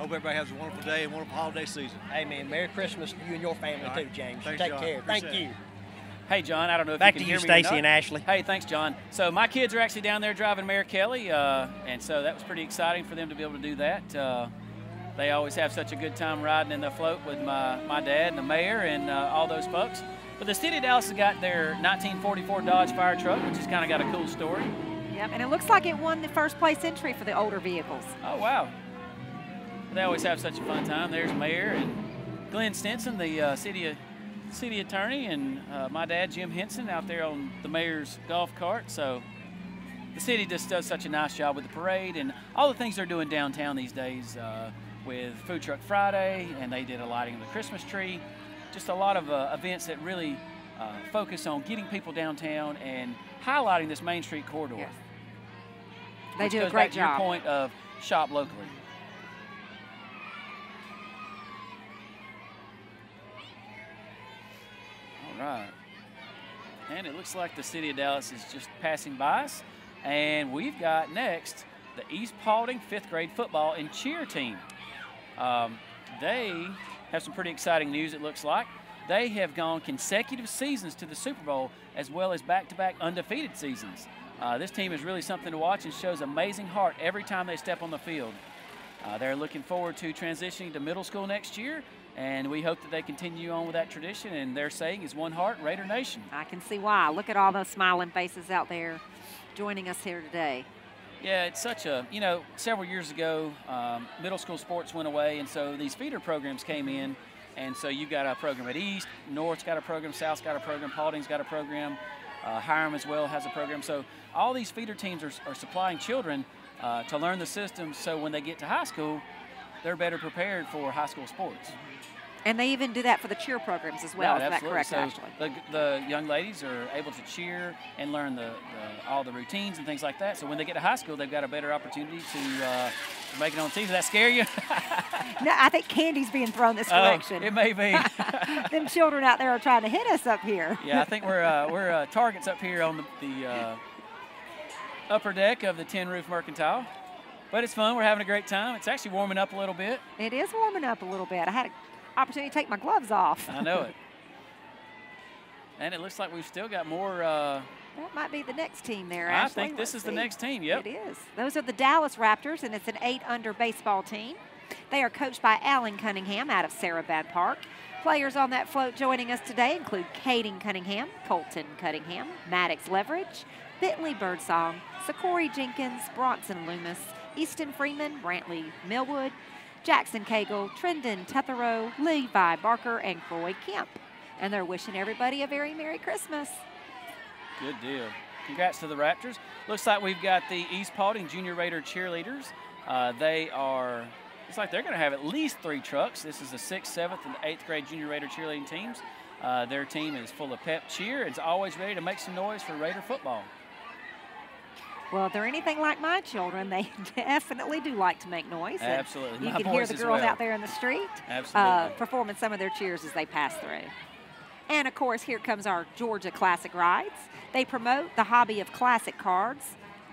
hope everybody has a wonderful day and wonderful holiday season. Amen. Merry Christmas to you and your family All too. James. Thanks, Take John. care. Thank you. Hey, John, I don't know if Back you to can you, hear me or Stacy and Ashley. Hey, thanks, John. So my kids are actually down there driving Mayor Kelly, uh, and so that was pretty exciting for them to be able to do that. Uh, they always have such a good time riding in the float with my, my dad and the mayor and uh, all those folks. But the city of Dallas has got their 1944 Dodge fire truck, which has kind of got a cool story. Yep, and it looks like it won the first place entry for the older vehicles. Oh, wow. They always have such a fun time. There's Mayor and Glenn Stinson, the uh, city city attorney, and uh, my dad, Jim Henson, out there on the mayor's golf cart. So the city just does such a nice job with the parade and all the things they're doing downtown these days uh, with Food Truck Friday, and they did a lighting of the Christmas tree. Just a lot of uh, events that really uh, focus on getting people downtown and highlighting this Main Street corridor. Yes. They do a great back to your job. point of shop locally. Right. And it looks like the city of Dallas is just passing by us. And we've got next the East Paulding fifth grade football and cheer team. Um, they have some pretty exciting news, it looks like. They have gone consecutive seasons to the Super Bowl as well as back to back undefeated seasons. Uh, this team is really something to watch and shows amazing heart every time they step on the field. Uh, they're looking forward to transitioning to middle school next year, and we hope that they continue on with that tradition. And their saying is one heart, Raider Nation. I can see why. Look at all those smiling faces out there joining us here today. Yeah, it's such a, you know, several years ago, um, middle school sports went away, and so these feeder programs came in. And so you've got a program at East, North's got a program, South's got a program, Paulding's got a program, uh, Hiram as well has a program. So all these feeder teams are, are supplying children uh, to learn the system so when they get to high school, they're better prepared for high school sports. And they even do that for the cheer programs as well. Yeah, Is that correct, so Ashley? The, the young ladies are able to cheer and learn the, the, all the routines and things like that. So when they get to high school, they've got a better opportunity to uh, make it on TV. Does that scare you? (laughs) No, I think candy's being thrown this Oh, direction. it may be. (laughs) (laughs) Them children out there are trying to hit us up here. yeah, I think we're uh, we're uh, targets up here on the, the uh, upper deck of the Tin Roof Mercantile. But it's fun. We're having a great time. It's actually warming up a little bit. It is warming up a little bit. I had an opportunity to take my gloves off. I know it. And it looks like we've still got more. Uh, That might be the next team there, I Ashley. think this Let's is the next team. Yep. It is. Those are the Dallas Raptors, and it's an eight under baseball team. They are coached by Alan Cunningham out of Sara Babb Park. Players on that float joining us today include Caden Cunningham, Colton Cunningham, Maddox Leverage, Bentley Birdsong, Sakori Jenkins, Bronson Loomis, Easton Freeman, Brantley Millwood, Jackson Cagle, Trendon Tetherow, Levi Barker, and Croy Kemp. And they're wishing everybody a very Merry Christmas. Good deal. Congrats to the Raptors. Looks like we've got the East Paulding Junior Raider cheerleaders. Uh, they are, looks like they're going to have at least three trucks. This is the sixth, seventh, and eighth grade Junior Raider cheerleading teams. Uh, their team is full of pep cheer. It's always ready to make some noise for Raider football. Well, if they're anything like my children, they (laughs) definitely do like to make noise. and Absolutely. You My can hear the girls well. out there in the street uh, performing some of their cheers as they pass through. And of course, here comes our Georgia Classic Rides. They promote the hobby of classic cards,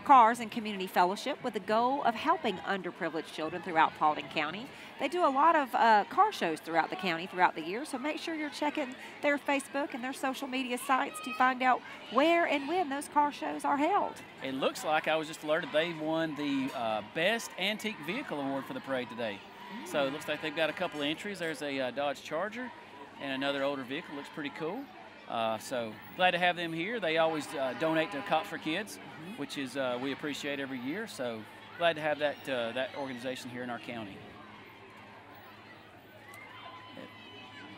cars, and community fellowship with the goal of helping underprivileged children throughout Paulding County. They do a lot of uh, car shows throughout the county throughout the year, so make sure you're checking their Facebook and their social media sites to find out where and when those car shows are held. It looks like I was just alerted they won the uh, Best Antique Vehicle Award for the parade today. So it looks like they've got a couple of entries. There's a uh, Dodge Charger and another older vehicle. Looks pretty cool. Uh, so glad to have them here. They always uh, donate to Cop for Kids, which is uh, we appreciate every year. So glad to have that uh, that organization here in our county.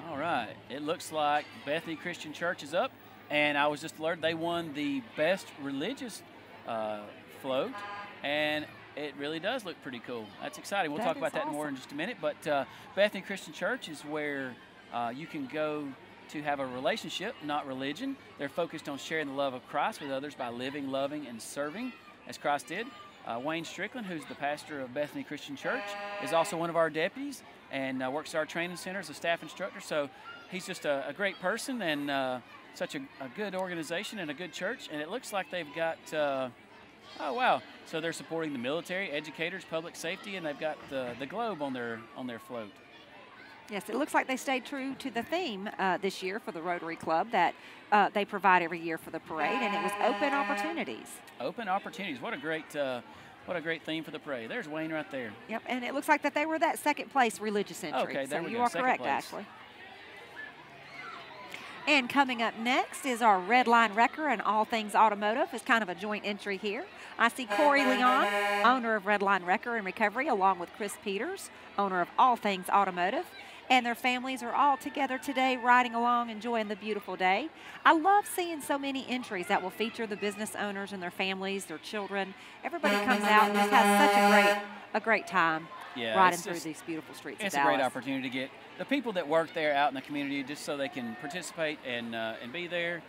All right. It looks like Bethany Christian Church is up, and I was just alerted they won the best religious uh, float, and it really does look pretty cool. That's exciting. We'll That talk about that more in just a minute. But uh, Bethany Christian Church is where uh, you can go to have a relationship, not religion. They're focused on sharing the love of Christ with others by living, loving, and serving as Christ did. Uh, Wayne Strickland, who's the pastor of Bethany Christian Church, is also one of our deputies and uh, works at our training center as a staff instructor. So he's just a, a great person and uh, such a, a good organization and a good church. And it looks like they've got, uh, oh wow, so they're supporting the military, educators, public safety, and they've got the, the globe on their on their float. Yes, it looks like they stayed true to the theme uh, this year for the Rotary Club that uh, they provide every year for the parade, and it was open opportunities. Open opportunities. What a great, uh, what a great theme for the parade. There's Wayne right there. Yep, and it looks like that they were that second place religious entry. Okay, there so we you go, are second correct, place. Ashley. And coming up next is our Red Line Wrecker and All Things Automotive. It's kind of a joint entry here. I see Corey Leon, owner of Red Line Wrecker and Recovery, along with Chris Peters, owner of All Things Automotive. And their families are all together today, riding along, enjoying the beautiful day. I love seeing so many entries that will feature the business owners and their families, their children. Everybody comes out and just has such a great, a great time Yeah, riding through just- these beautiful streets It's a great opportunity to get the people that work there out in the community just so they can participate and uh, and be there.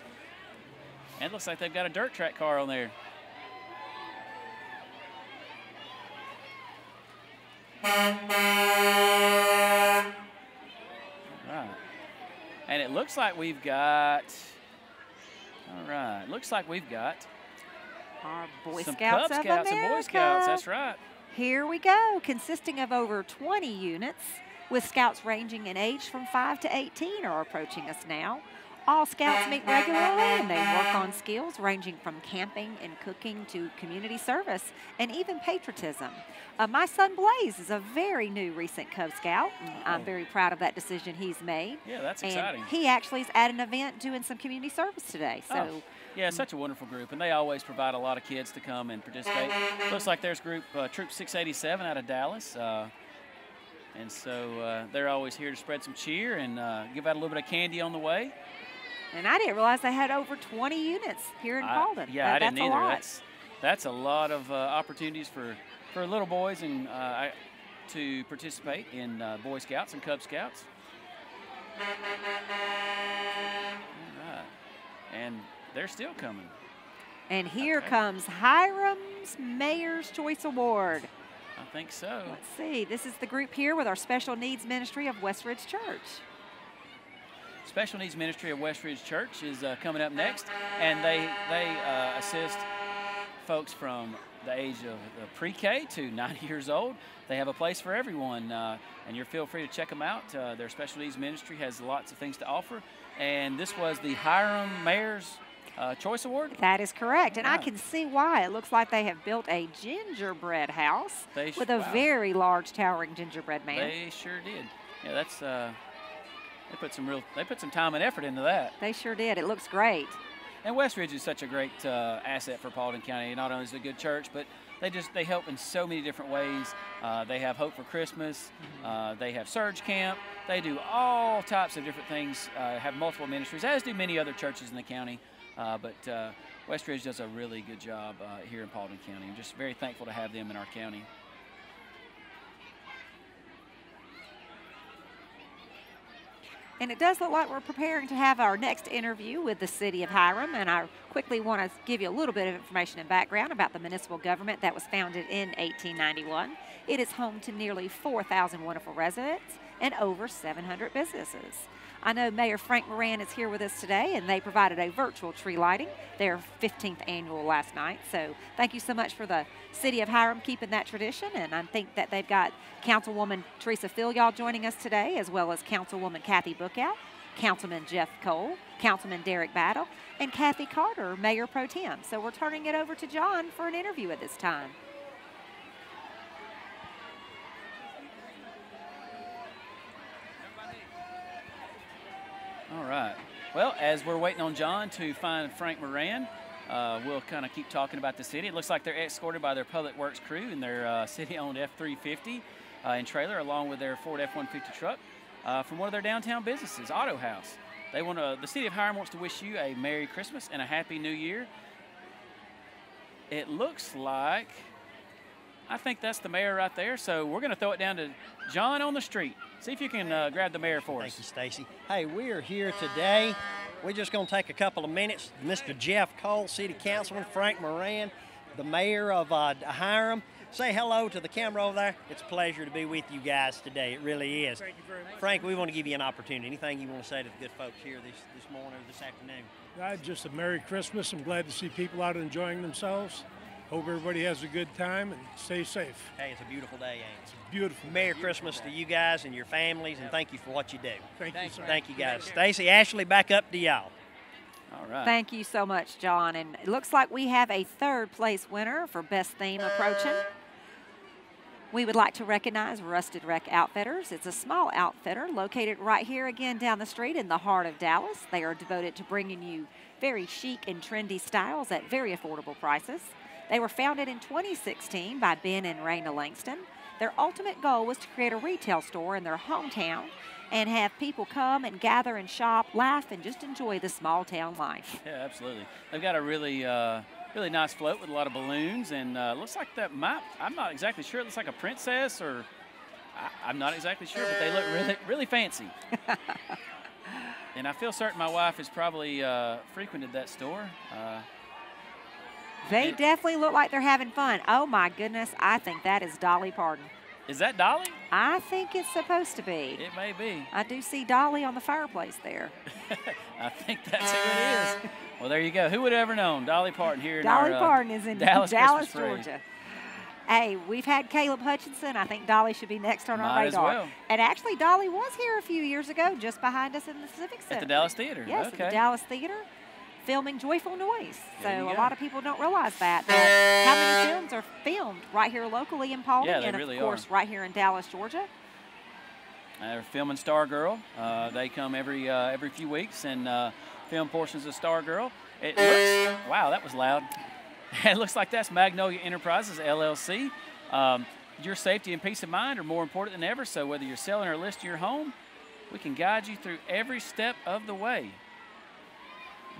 And it looks like they've got a dirt track car on there. (laughs) Right. And it looks like we've got. All right. Looks like we've got Our Boy some Scouts Cub Scouts and Boy Scouts. That's right. Here we go, consisting of over 20 units, with scouts ranging in age from 5 to 18 are approaching us now. All scouts meet regularly (laughs) and they work on skills ranging from camping and cooking to community service and even patriotism. Uh, my son Blaze is a very new recent Cub Scout. and I'm Oh. very proud of that decision he's made. Yeah, that's and exciting. he actually is at an event doing some community service today. So Oh, yeah, such a wonderful group, and they always provide a lot of kids to come and participate. Looks like there's group uh, Troop 687 out of Dallas, uh, and so uh, they're always here to spread some cheer and uh, give out a little bit of candy on the way. And I didn't realize they had over 20 units here in I- yeah, That- I didn't that's either. A lot. That's that's a lot of uh, opportunities for for little boys and uh, to participate in uh, Boy Scouts and Cub Scouts. All right, and they're still coming. And here Okay. comes Hiram's Mayor's Choice Award. I think so. Let's see. This is the group here with our Special Needs Ministry of Westridge Church. Special Needs Ministry of Westridge Church is uh, coming up next, and they they uh, assist folks from the age of the pre-K to 90 (laughs) years old. They have a place for everyone, uh, and you feel free to check them out. Uh, their Special Needs Ministry has lots of things to offer, and this was the Hiram Mayor's uh, Choice Award. That is correct. And I can see why. It looks like they have built a gingerbread house They with a wow. very large towering gingerbread man. They sure did. Yeah, that's uh, they put some real they put some time and effort into that. They sure did. It looks great. And Westridge is such a great uh, asset for Paulding County. Not only is it a good church, but they just they help in so many different ways. Uh, they have Hope for Christmas. Uh, they have Surge Camp. They do all types of different things. Uh, have multiple ministries, as do many other churches in the county. Uh, but uh, Westridge does a really good job uh, here in Paulding County. I'm just very thankful to have them in our county. And it does look like we're preparing to have our next interview with the city of Hiram. And I quickly want to give you a little bit of information and background about the municipal government that was founded in 1891. It is home to nearly 4,000 wonderful residents and over 700 businesses. I know Mayor Frank Moran is here with us today, and they provided a virtual tree lighting, their 15th annual last night. So thank you so much for the city of Hiram keeping that tradition. And I think that they've got Councilwoman Teresa Filial joining us today, as well as Councilwoman Kathy Bookout, Councilman Jeff Cole, Councilman Derek Battle, and Kathy Carter, Mayor Pro Tem. So we're turning it over to John for an interview at this time. All right. Well, as we're waiting on John to find Frank Moran, uh, we'll kind of keep talking about the city. It looks like they're escorted by their Public Works crew in their uh, (laughs) city-owned F-350 uh, and trailer, along with their Ford F-150 truck uh, from one of their downtown businesses, Auto House. They want to. The city of Hiram wants to wish you a Merry Christmas and a Happy New Year. It looks like. I think that's the mayor right there. So we're going to throw it down to John on the street. See if you can uh, grab the mayor for us. Thank you, Stacy. Hey, we are here today. We're just going to take a couple of minutes. Mr. Jeff Cole, City Councilman, Frank Moran, the mayor of uh, Hiram. Say hello to the camera over there. It's a pleasure to be with you guys today. It really is. Thank you very much. Frank, we want to give you an opportunity. Anything you want to say to the good folks here this, this morning or this afternoon? Uh, just a Merry Christmas. I'm glad to see people out enjoying themselves. Hope everybody has a good time and stay safe. Hey, it's a beautiful day, ain't it? Beautiful. Merry Christmas to you guys and your families, and thank you for what you do. Thank you, sir. Thank you, guys. Stacy, Ashley, back up to y'all. All right. Thank you so much, John. And it looks like we have a third place winner for Best Theme approaching. We would like to recognize Rusted Wreck Outfitters. It's a small outfitter located right here again down the street in the heart of Dallas. They are devoted to bringing you very chic and trendy styles at very affordable prices. They were founded in 2016 by Ben and Raina Langston. Their ultimate goal was to create a retail store in their hometown and have people come and gather and shop, laugh, and just enjoy the small town life. Yeah, absolutely. They've got a really, uh, really nice float with a lot of balloons, and uh, looks like that map. I'm not exactly sure. It looks like a princess, or I, am not exactly sure, but they look really, really fancy. (laughs) and I feel certain my wife has probably uh, frequented that store. Uh, they it, definitely look like they're having fun. Oh my goodness, I think that is Dolly Parton. Is that Dolly? I think it's supposed to be. It may be. I do see Dolly on the fireplace there. (laughs) I think that's who it is. Well, there you go. Who would have ever known? Dolly Parton here Dolly in our, uh, is in Dallas, Dallas Georgia. Hey, we've had Caleb Hutchinson. I think Dolly should be next on Might our radar. Well. And actually, Dolly was here a few years ago, just behind us in the Civic Center. At the Dallas Theater. Yes, okay. at the Dallas Theater filming Joyful Noise. So a lot of people don't realize that. But how many films are filmed right here locally in Paulding Yeah, and really of course are. right here in Dallas, Georgia? They're filming Stargirl. Uh, they come every uh, every few weeks and uh, film portions of Stargirl. It looks wow, that was loud. (laughs) it looks like that's Magnolia Enterprises LLC. Um, your safety and peace of mind are more important than ever. So whether you're selling or listing your home, we can guide you through every step of the way.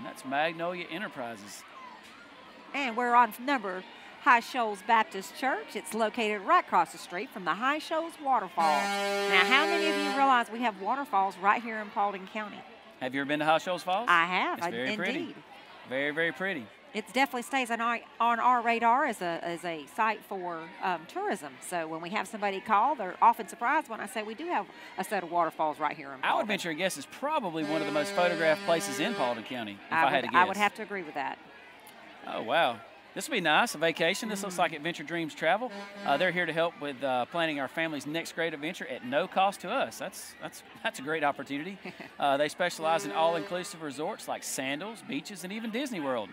And that's Magnolia Enterprises. And we're on number High Shoals Baptist Church. It's located right across the street from the High Shoals Waterfalls. Now, how many of you realize we have waterfalls right here in Paulding County? Have you ever been to High Shoals Falls? I have. It's I, very indeed. pretty. Very, very pretty. It definitely stays on our, on our radar as a, as a site for um, tourism. So when we have somebody call, they're often surprised when I say we do have a set of waterfalls right here in I would venture a guess it's probably one of the most photographed places in Paulding County, if I, I, had to guess. I would have to agree with that. Oh, wow. This will be nice, a vacation. This looks like Adventure Dreams Travel. Uh, they're here to help with uh, planning our family's next great adventure at no cost to us. That's, that's, that's a great opportunity. (laughs) Uh, they specialize in all-inclusive resorts like Sandals, beaches, and even Disney World.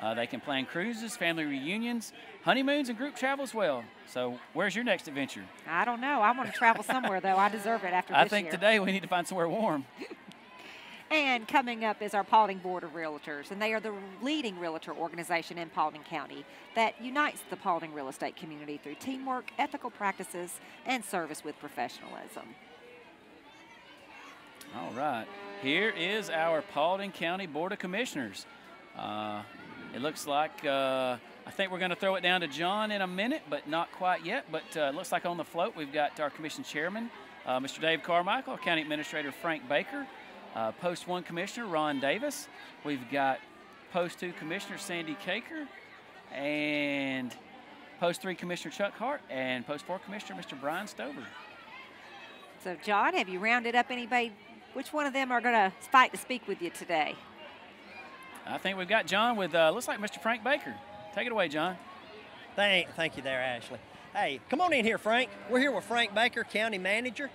Uh, they can plan cruises, family reunions, honeymoons, and group travel as well. So where's your next adventure? I don't know. I want to travel somewhere, though. I deserve it after this. I this think year. today we need to find somewhere warm. (laughs) (laughs) And coming up is our Paulding Board of Realtors, and they are the leading realtor organization in Paulding County that unites the Paulding real estate community through teamwork, ethical practices, and service with professionalism. All right. Here is our Paulding County Board of Commissioners. Uh, it looks like, uh, I think we're going to throw it down to John in a minute, but not quite yet. But uh, looks like on the float we've got our commission chairman, uh, Mr. Dave Carmichael, County Administrator Frank Baker, uh, Post 1 Commissioner Ron Davis. We've got Post 2 Commissioner Sandy Kaecher, and Post 3 Commissioner Chuck Hart, and Post 4 Commissioner Mr. Brian Stover. So, John, have you rounded up anybody? Which one of them are going to fight to speak with you today? I think we've got John with, uh, looks like Mr. Frank Baker. Take it away, John. Thank, thank you there, Ashley. Hey, come on in here, Frank. We're here with Frank Baker, County Manager.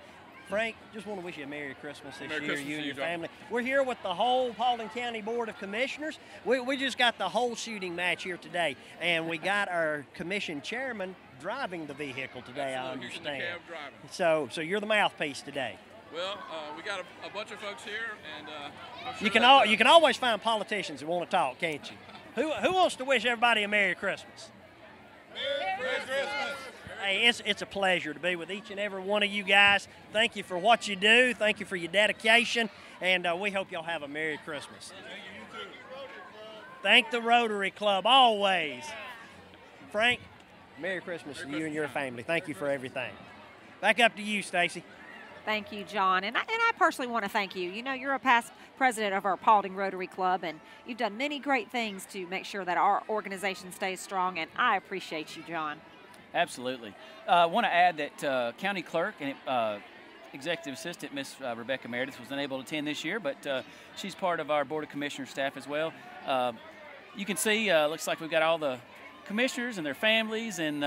Frank, just want to wish you a Merry Christmas this Merry year, Christmas you to and you, your John. family. We're here with the whole Paulding County Board of Commissioners. We, we just got the whole shooting match here today, and we got our commission chairman driving the vehicle today, I Absolutely, he's understand. cab driving. So, so you're the mouthpiece today. Well, uh, we got a, a bunch of folks here, and uh, sure You can all, you can always find politicians who want to talk, can't you? (laughs) Who, who wants to wish everybody a Merry Christmas? Merry Christmas. Hey, it's, it's a pleasure to be with each and every one of you guys. Thank you for what you do. Thank you for your dedication. And uh, we hope y'all have a Merry Christmas. Thank the Rotary Club always. Frank, Merry Christmas to you and your family. Thank you for everything. Back up to you, Stacy. Thank you, John. And I, and I personally want to thank you. You know, you're a past president of our Paulding Rotary Club, and you've done many great things to make sure that our organization stays strong, and I appreciate you, John. Absolutely. I uh, want to add that uh, County Clerk and uh, Executive Assistant Miss uh, Rebecca Meredith was unable to attend this year, but uh, she's part of our Board of Commissioners staff as well. Uh, you can see, looks like we've got all the commissioners and their families and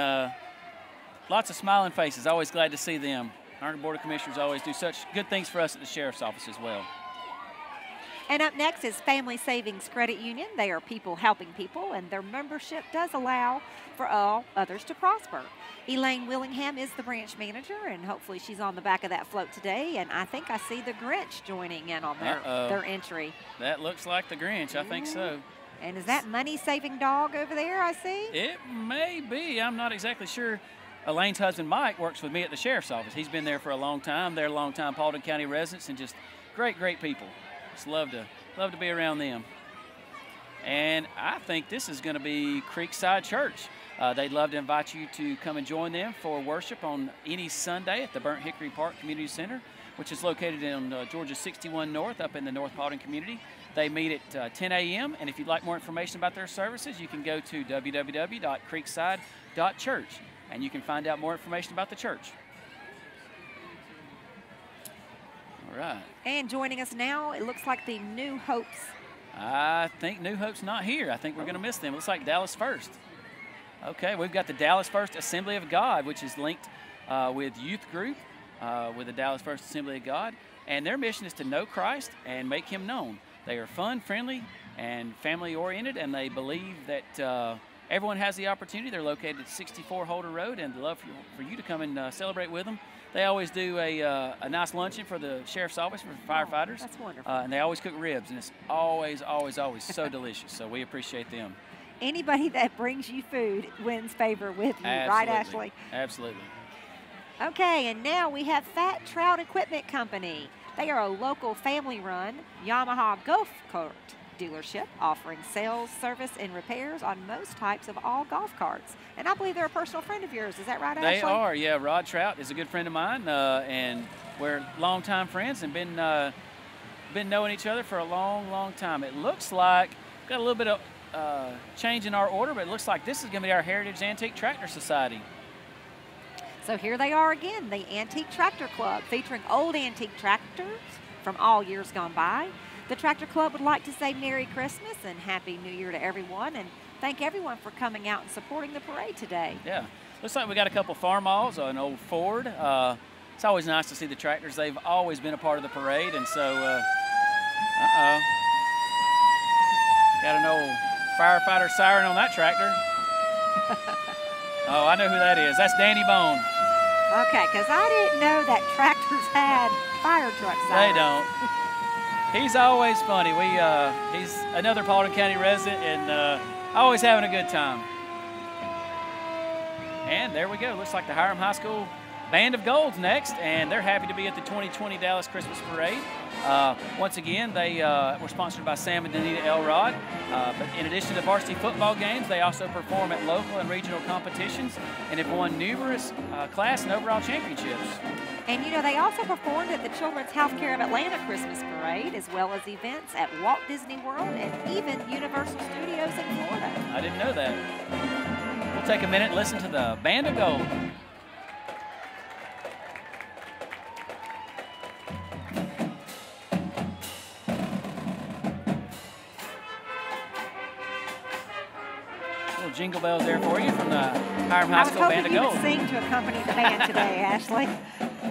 lots of smiling faces. Always glad to see them. Our Board of Commissioners always do such good things for us at the Sheriff's Office as well. And up next is Family Savings Credit Union. They are people helping people, and their membership does allow for all others to prosper. Elaine Willingham is the branch manager, and hopefully she's on the back of that float today. And I think I see the Grinch joining in on their, their entry. That looks like the Grinch. I think so. Mm-hmm. And is that money saving dog over there? I see. It may be. I'm not exactly sure. Elaine's husband Mike works with me at the sheriff's office. He's been there for a long time. They're a long-time Paulding County residents and just great, great people. Just love to love to be around them. And I think this is going to be Creekside Church. Uh, they'd love to invite you to come and join them for worship on any Sunday at the Burnt Hickory Park Community Center, which is located in uh, Georgia 61 North up in the North Paulding community. They meet at uh, 10 a.m. And if you'd like more information about their services, you can go to www.creekside.church and you can find out more information about the church. All right. And joining us now, it looks like the New Hopes. I think New Hope's not here. I think we're going to miss them. Looks like Dallas First. Okay, we've got the Dallas First Assembly of God, which is linked uh, with Youth Group, uh, with the Dallas First Assembly of God. And their mission is to know Christ and make him known. They are fun, friendly, and family oriented, and they believe that uh, everyone has the opportunity. They're located at 64 Holder Road, and love for you, for you to come and uh, celebrate with them. They always do a, uh, a nice luncheon for the sheriff's office for firefighters. that's wonderful. Uh, and they always cook ribs, and it's always, always, always so (laughs) delicious. So we appreciate them. Anybody that brings you food wins favor with you, right, Absolutely. Ashley? Absolutely. Okay, and now we have Fat Trout Equipment Company. They are a local family run Yamaha golf cart dealership offering sales, service, and repairs on most types of all golf carts. And I believe they're a personal friend of yours. Is that right, They Ashley? are, yeah. Rod Trout is a good friend of mine, uh, and we're longtime friends and been uh, been knowing each other for a long, long time. It looks like got a little bit of uh, change in our order, but it looks like this is going to be our Heritage Antique Tractor Society. So here they are again, the Antique Tractor Club, featuring old antique tractors from all years gone by. The Tractor Club would like to say Merry Christmas and Happy New Year to everyone and thank everyone for coming out and supporting the parade today. Yeah, looks like we got a couple farm Farmalls, an old Ford. Uh, it's always nice to see the tractors. They've always been a part of the parade, and so, uh oh, got an old firefighter siren on that tractor. oh, I know who that is. That's Danny Bone. Okay, because I didn't know that tractors had fire trucks. They don't. He's always funny. We uh, he's another Paulding County resident and uh, always having a good time. And there we go. Looks like the Hiram High School Band of Gold's next, and they're happy to be at the 2020 Dallas Christmas Parade. Uh, once again, they uh, were sponsored by Sam and Danita Elrod. Uh, but in addition to varsity football games, they also perform at local and regional competitions and have won numerous uh, class and overall championships. And you know, they also performed at the Children's Healthcare of Atlanta Christmas Parade, as well as events at Walt Disney World and even Universal Studios in Florida. I didn't know that. We'll take a minute and listen to the Band of Gold. Jingle bells there for you from the Hiram High I was School Band hoping of you Gold. would sing to accompany the band today, (laughs) Ashley.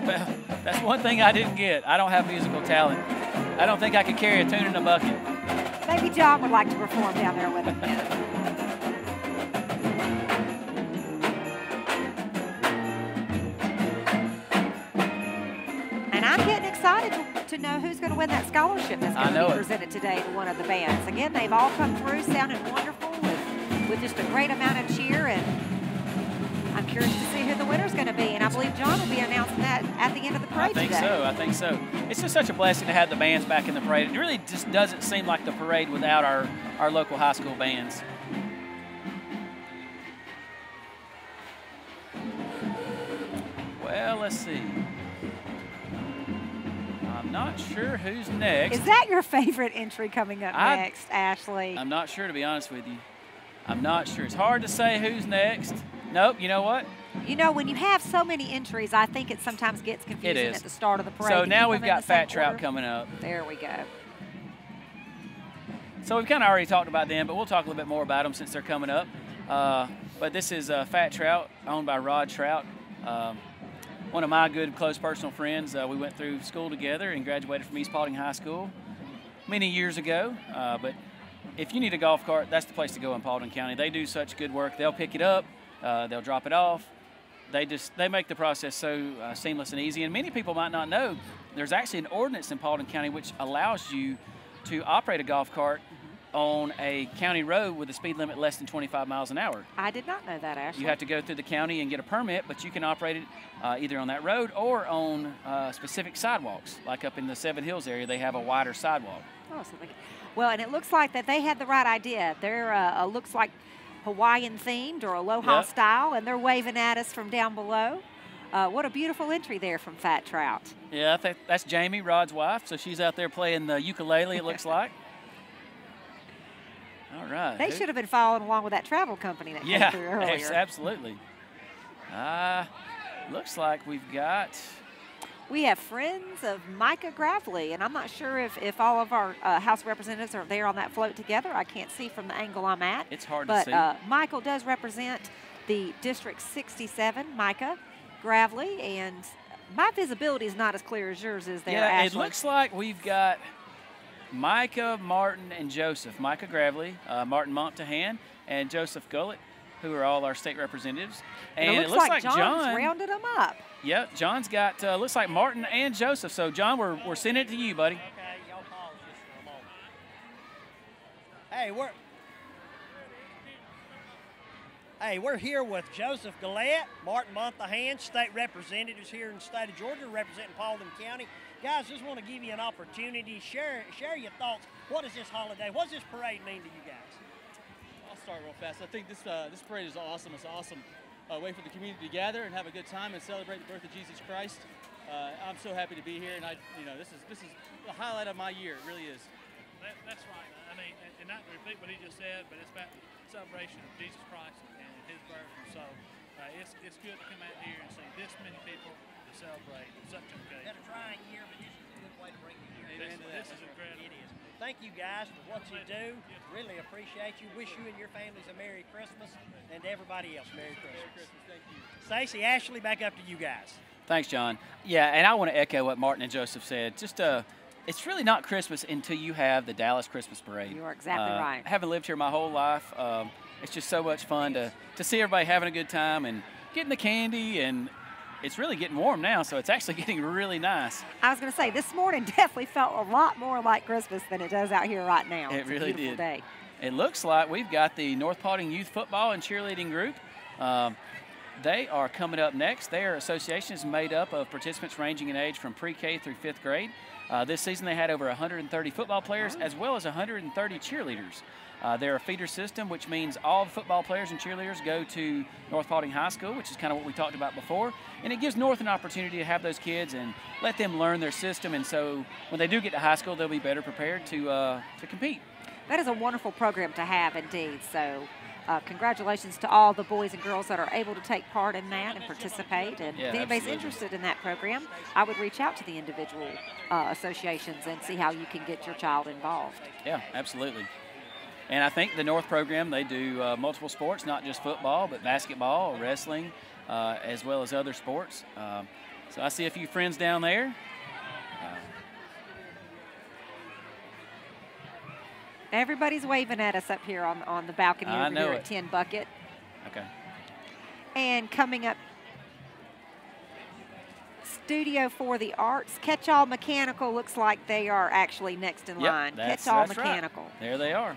Well, that's one thing I didn't get. I don't have musical talent. I don't think I could carry a tune in a bucket. Maybe John would like to perform down there with him. And I'm getting excited to, know who's going to win that scholarship that's I going to know be it. presented today to one of the bands. Again, they've all come through sounding wonderful with, just a great amount of cheer and I'm curious to see who the winner's going to be, and I believe John will be announcing that at the end of the parade I think today. so. I think so. It's just such a blessing to have the bands back in the parade. It really just doesn't seem like the parade without our, our local high school bands. Well, let's see. I'm not sure who's next. Is that your favorite entry coming up I- next, Ashley? I'm not sure, to be honest with you. I'm not sure. It's hard to say who's next. Nope, you know what? You know, when you have so many entries, I think it sometimes gets confusing is. at the start of the parade. So now we've got Fat Trout order. coming up. There we go. So we've kind of already talked about them, but we'll talk a little bit more about them since they're coming up. Uh, but this is uh, Fat Trout, owned by Rod Trout. Um, one of my good, close personal friends. Uh, we went through school together and graduated from East Paulding High School. many years ago. Uh, but if you need a golf cart, that's the place to go in Paulding County. They do such good work. They'll pick it up, uh, they'll drop it off. They just they make the process so uh, seamless and easy. And many people might not know there's actually an ordinance in Paulding County which allows you to operate a golf cart on a county road with a speed limit less than 25 miles an hour. I did not know that, Ashley. You have to go through the county and get a permit, but you can operate it uh, either on that road or on uh, specific sidewalks. Like up in the Seven Hills area, they have a wider sidewalk. Oh, so they, well, and it looks like that they had the right idea. They're uh, looks like Hawaiian themed or Aloha Yep. style, and they're waving at us from down below. Uh, what a beautiful entry there from Fat Trout. Yeah, I think that's Jamie, Rod's wife. So she's out there playing the ukulele, it looks (laughs) like. All right. They should have been following along with that travel company that Yeah, came through (laughs) earlier. abs- absolutely. Uh, looks like we've got. We have friends of Micah Gravely, and I'm not sure if, if all of our uh, House representatives are there on that float together. I can't see from the angle I'm at. It's hard but, to see. uh, Michael does represent the District 67, Micah Gravely, and my visibility is not as clear as yours is there, yeah, Ashley. it looks like we've got Micah, Martin, and Joseph. Micah Gravely, uh, Martin Momtahan, and Joseph Gullett, who are all our state representatives. And And, it looks, like, John. John's rounded them up. Yep, John's got uh, looks like Martin and Joseph. So John, we're, we're sending it to you, buddy. Okay, y'all pause just for a moment. Hey, we're Hey, we're here with Joseph Gullett, Martin Momtahan, state representatives here in the state of Georgia, representing Paulding County. Guys, just want to give you an opportunity. Share share your thoughts. What is this holiday? What does this parade mean to you guys? I'll start real fast. I think this uh, this parade is awesome. It's awesome uh, way for the community to gather and have a good time and celebrate the birth of Jesus Christ. Uh, I'm so happy to be here, and I, you know, this is this is the highlight of my year. It really is. That, that's right. I mean, and, and not to repeat what he just said, but it's about the celebration of Jesus Christ and His birth. And so uh, it's it's good to come out here and see this many people to celebrate such an occasion. Been a trying year, but this is a good way to bring the year. This- This is That's incredible. Right. It is. Thank you guys for what you do. Really appreciate you. Wish you and your families a Merry Christmas, and to everybody else, Merry Christmas. Merry Christmas. Thank you. Stacey, Ashley, back up to you guys. Thanks, John. Yeah, and I want to echo what Martin and Joseph said. Just uh, it's really not Christmas until you have the Dallas Christmas Parade. You are exactly Uh, right. Having lived here my whole life, um, it's just so much fun to, to see everybody having a good time and getting the candy, and it's really getting warm now, so it's actually (laughs) getting really nice. I was going to say, this morning (laughs) definitely felt a lot more like Christmas than it does out here right now. It It's really a beautiful did. day. It looks like we've got the North Paulding Youth Football and Cheerleading Group. Um, they are coming up next. Their association is made up of participants ranging in age from pre-K through fifth grade. Uh, this season they had over 130 football players as well as 130 cheerleaders. Uh, they're a feeder system, which means all the football players and cheerleaders go to North Paulding High School, which is kind of what we talked about before. And it gives North an opportunity to have those kids and let them learn their system. And so when they do get to high school, they'll be better prepared to, uh, to compete. That is a wonderful program to have indeed. So, uh, congratulations to all the boys and girls that are able to take part in that and participate. And Yeah, if anybody's absolutely. interested in that program, I would reach out to the individual uh, associations and see how you can get your child involved. Yeah, absolutely. And I think the North program, they do uh, multiple sports, not just football, but basketball, wrestling, uh, as well as other sports. Um, so I see a few friends down there. Everybody's waving at us up here on, on the balcony I over know here it. at Tin Bucket. Okay. And coming up, Studio for the Arts. Catch All Mechanical looks like they are actually next in Yep, line. Catch All that's right. Mechanical. There they are.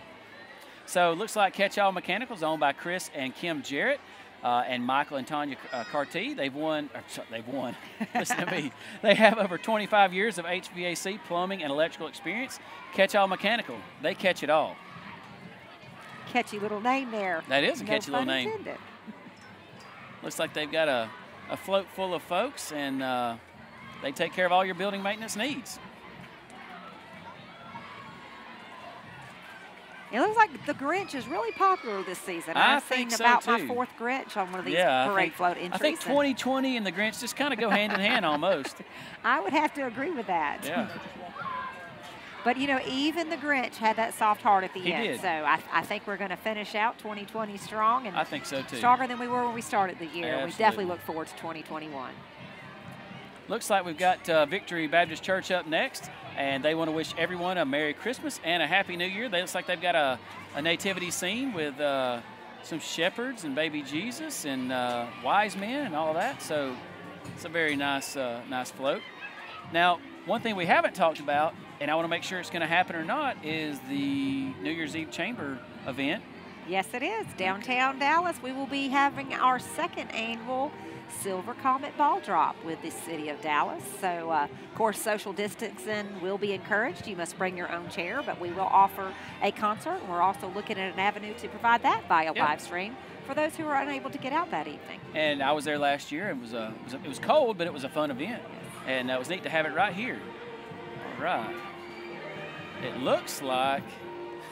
So it looks like Catch All Mechanicals owned by Chris and Kim Jarrett. Uh, and Michael and Tanya uh, Carty, they've won. Or, sorry, they've won. (laughs) Listen to me. They have over 25 years of HVAC, plumbing, and electrical experience. Catch All Mechanical. They catch it all. Catchy little name there. That is a No catchy little name. intended. Looks like they've got a, a float full of folks, and uh, they take care of all your building maintenance needs. It looks like the Grinch is really popular this season. I I've think seen so, about my too. fourth Grinch on one of these yeah, parade think, float entries. I think 2020 and the Grinch just kind of go hand in hand almost. (laughs) I would have to agree with that. Yeah. (laughs) But you know, even the Grinch had that soft heart at the He end. did. So I, I think we're going to finish out 2020 strong and I think so too. stronger than we were when we started the year. Absolutely. We definitely look forward to 2021. Looks like we've got uh, Victory Baptist Church up next, and they want to wish everyone a Merry Christmas and a Happy New Year. They looks like they've got a, a nativity scene with uh, some shepherds and baby Jesus and uh, wise men and all that. So it's a very nice, uh, nice float. Now, one thing we haven't talked about, and I want to make sure it's going to happen or not, is the New Year's Eve Chamber event. Yes, it is. Downtown Dallas, we will be having our second annual Silver Comet Ball Drop with the City of Dallas. So, uh, of course, social distancing will be encouraged. You must bring your own chair, but we will offer a concert. We're also looking at an avenue to provide that via Yeah. live stream for those who are unable to get out that evening. And I was there last year. It was a, it was, a, it was cold, but it was a fun event, and uh, it was neat to have it right here. All right. It looks like (laughs) (laughs)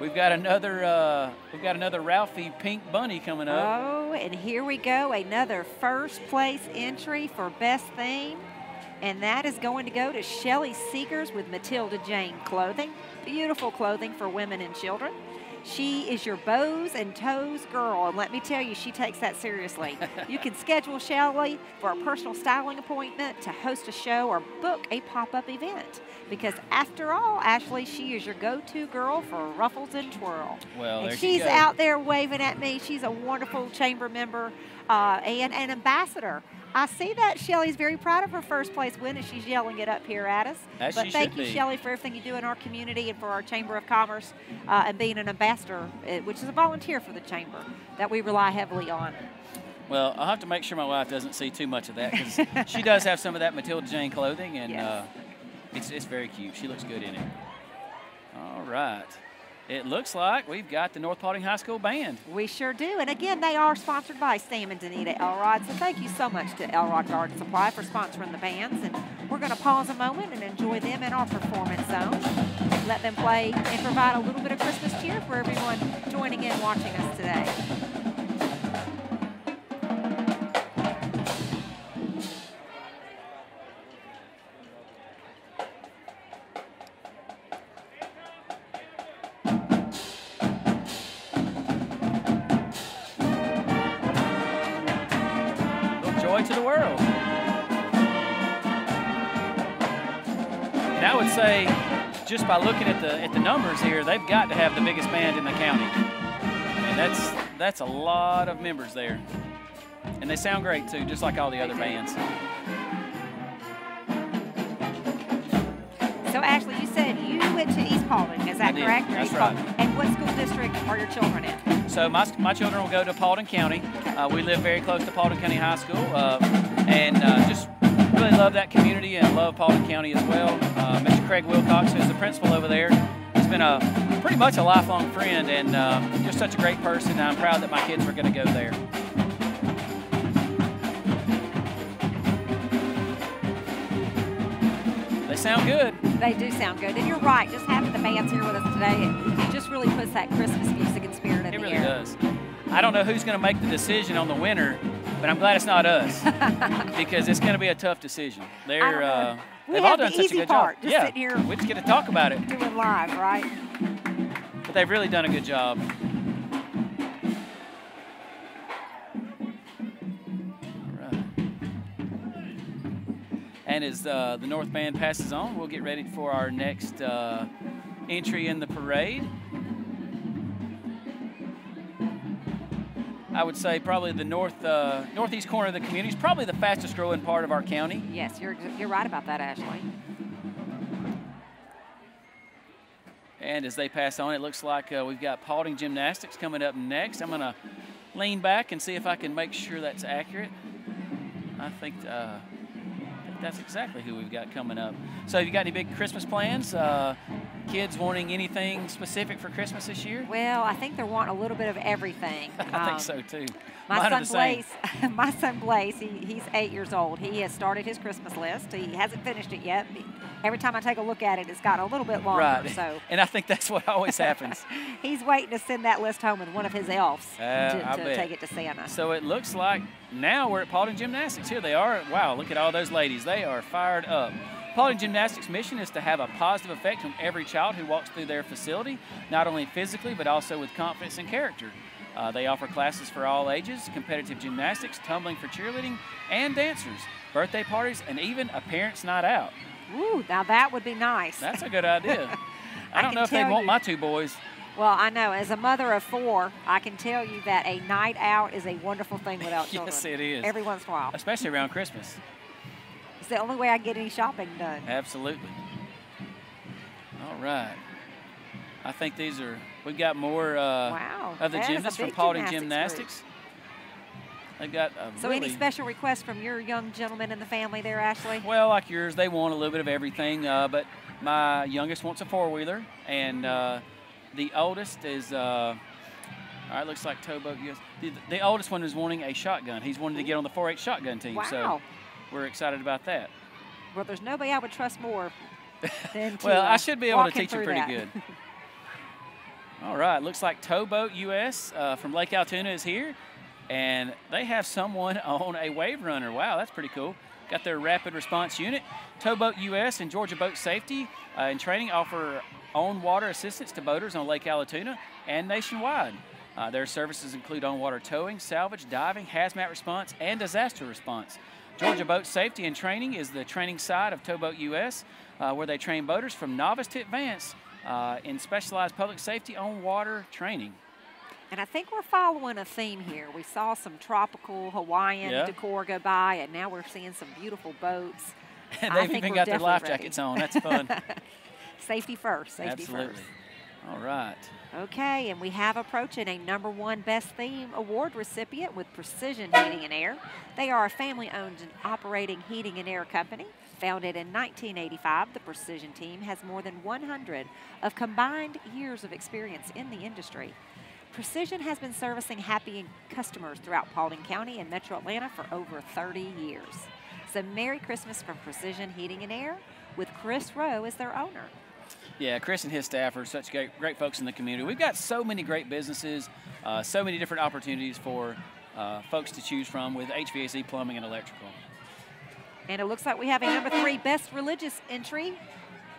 we've got another uh, we've got another Ralphie Pink Bunny coming up. Oh, and here we go. Another first place entry for best theme. And that is going to go to Shelly Seegers with Matilda Jane clothing. Beautiful clothing for women and children. She is your bows and toes girl, and let me tell you, she takes that seriously. (laughs) you can schedule Shelly for a personal styling appointment, to host a show, or book a pop up event. Because after all, Ashley, she is your go to girl for ruffles and twirl. Well, and she's out there waving at me. She's a wonderful chamber member uh, and an ambassador. I see that Shelly's very proud of her first place win, and she's yelling it up here at us. As but thank you. Shelly, for everything you do in our community and for our Chamber of Commerce uh, and being an ambassador, uh, which is a volunteer for the chamber that we rely heavily on. Well, I'll have to make sure my wife doesn't see too much of that because she (laughs) does have some of that Matilda Jane clothing, and Yes. uh, it's, it's very cute. She looks good in it. All right. It looks like we've got the North Paulding High School band. We sure do. And again, they are sponsored by Sam and Danita Elrod. So thank you so much to Elrod Garden Supply for sponsoring the bands. And we're going to pause a moment and enjoy them in our performance zone. Let them play and provide a little bit of Christmas cheer for everyone joining in watching us today. Just by looking at the at the numbers here, they've got to have the biggest band in the county. And that's that's a lot of members there. And they sound great too, just like all the other bands. So, Ashley, you said you went to East Paulding. Is that correct? That's East right. Paulding. And what school district are your children in? So my, my children will go to Paulding County. Uh, we live very close to Paulding County High School, uh, and uh, just really love that community and love Paulding County as well. Uh, Mr. Craig Wilcox, who's the principal over there, has been a pretty much a lifelong friend and uh, just such a great person. I'm proud that my kids were going to go there. They sound good. They do sound good. And you're right, just having the bands here with us today, it, it just really puts that Christmas music and spirit in It the really air. does. I don't know who's going to make the decision on the winner, but I'm glad it's not us (laughs) because it's going to be a tough decision. They're uh, they've all the done such easy a good part, job. just yeah, here. we just get to talk about it, Doing live, right? but they've really done a good job. All right. And as uh, the North Band passes on, we'll get ready for our next uh, entry in the parade. I would say probably the north uh, northeast corner of the community is probably the fastest growing part of our county. Yes, you're, you're right about that, Ashley. And as they pass on, it looks like uh, we've got Paulding Gymnastics coming up next. I'm going to lean back and see if I can make sure that's accurate. I think, uh, I think that's exactly who we've got coming up. So, have you got any big Christmas plans? Kids wanting anything specific for Christmas this year? Well, I think they're wanting a little bit of everything. (laughs) I Um, think so too. My Mine son. Blaze, (laughs) my son Blaze, he, he's eight years old. He has started his Christmas list. He hasn't finished it yet. Every time I take a look at it, it's got a little bit longer. Right. So (laughs) And I think that's what always happens. he's waiting to send that list home with one of his elves Uh, to, to take it to Santa. So it looks like now we're at Paulding Gymnastics. Here they are. Wow, look at all those ladies. They are fired up. Paulding Gymnastics' mission is to have a positive effect on every child who walks through their facility, not only physically, but also with confidence and character. Uh, they offer classes for all ages, competitive gymnastics, tumbling for cheerleading, and dancers, birthday parties, and even a parents' night out. Ooh, now that would be nice. That's a good idea. (laughs) I, don't know if they want my two boys. Well, I know. As a mother of four, I can tell you that a night out is a wonderful thing without (laughs) children. Yes, it is. Every once in a while. Especially around Christmas. It's the only way I get any shopping done. Absolutely. All right. I think these are, we've got more uh, Wow, of the that is a gymnasts from Paulding gymnastics Gymnastics. They've got a So, really, any special requests from your young gentleman in the family there, Ashley? well, like yours, they want a little bit of everything, uh, but my youngest wants a four-wheeler, and uh, the oldest is, uh, all right, looks like. Yes, the, the oldest one is wanting a shotgun. He's wanting to get on the 4-H shotgun team, so Wow. We're excited about that. Well, there's nobody I would trust more (laughs) than to. Well, uh, I should be able to teach him pretty that. good. (laughs) (laughs) All right, looks like Towboat US uh, from Lake Allatoona is here, and they have someone on a wave runner. Wow, that's pretty cool. Got their rapid response unit. Towboat US and Georgia Boat Safety uh, and Training offer on-water assistance to boaters on Lake Allatoona and nationwide. Uh, their services include on-water towing, salvage, diving, hazmat response, and disaster response. Georgia Boat Safety and Training is the training side of Towboat US, uh, where they train boaters from novice to advanced uh, in specialized public safety on water training. And I think we're following a theme here. We saw some tropical Hawaiian Yeah. decor go by, and now we're seeing some beautiful boats. (laughs) And they've even got their life ready. jackets on. That's fun. (laughs) Safety first. Safety Absolutely. first. All right. Okay, and we have approaching a number one Best Theme Award recipient with Precision Heating and Air. They are a family owned and operating heating and air company. Founded in 1985, the Precision team has more than 100 of combined years of experience in the industry. Precision has been servicing happy customers throughout Paulding County and Metro Atlanta for over 30 years. So, Merry Christmas from Precision Heating and Air with Chris Rowe as their owner. Yeah, Chris and his staff are such great, great folks in the community. We've got so many great businesses, uh, so many different opportunities for uh, folks to choose from with HVAC, plumbing, and electrical. And it looks like we have a number three best religious entry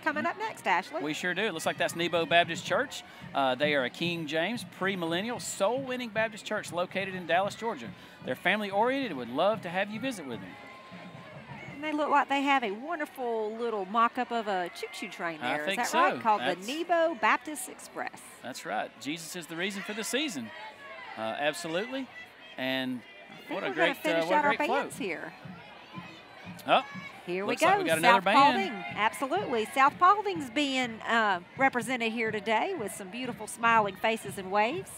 coming up next, Ashley. We sure do. It looks like that's Nebo Baptist Church. Uh, they are a King James pre-millennial soul-winning Baptist church located in Dallas, Georgia. They're family-oriented and would love to have you visit with them. And they look like they have a wonderful little mock-up of a choo-choo train there. I. Is that so. right? Called That's- the Nebo Baptist Express. That's right. Jesus is the reason for the season. Uh, absolutely. And what a great, finish uh, what a out our great float. bands here. Oh, Here we go. like we got another South. Paulding. Absolutely. South Paulding's being uh, represented here today with some beautiful smiling faces and waves.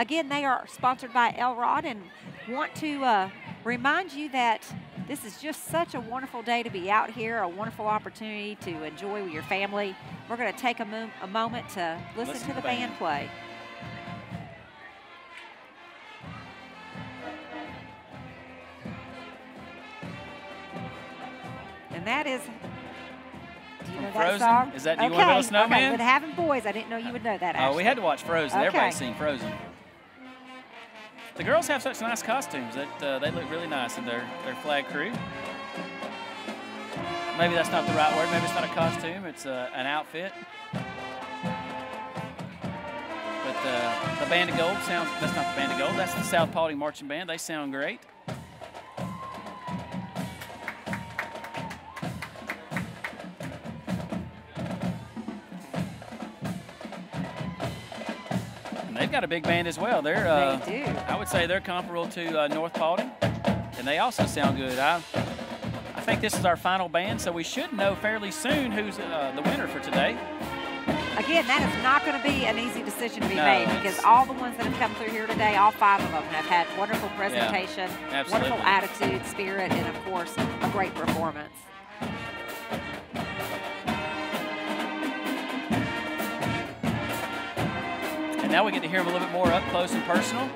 Again, they are sponsored by Elrod and want to uh, remind you that this is just such a wonderful day to be out here, a wonderful opportunity to enjoy with your family. We're going to take a, mo- a moment to listen, Listen to to the band band. play. And that is. Do you From know Frozen? that song? Is that Do You okay. Wanna Build a Okay, with having boys, I didn't know you would know that. Oh, we had to watch Frozen. Everybody Okay. seen Frozen. The girls have such nice costumes that uh, they look really nice in their, their flag crew. Maybe that's not the right word. Maybe it's not a costume. It's uh, an outfit. But uh, the Band of Gold sounds, that's not the Band of Gold. That's the South Paulding Marching Band. They sound great. They've got a big band as well. They're, uh, They do. I would say they're comparable to uh, North Paulding, and they also sound good. I, I think this is our final band, so we should know fairly soon who's uh, the winner for today. Again, that is not going to be an easy decision to be No, made because all the ones that have come through here today, all five of them have had wonderful presentation, absolutely. wonderful attitude, spirit, and of course, a great performance. And now we get to hear them a little bit more up close and personal.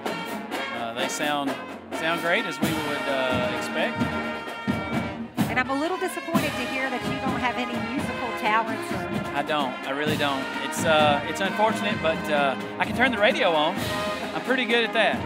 Uh, they sound sound great as we would uh, expect. And I'm a little disappointed to hear that you don't have any musical talents or I don't. I really don't. It's uh, it's unfortunate, but uh, I can turn the radio on. I'm pretty good at that.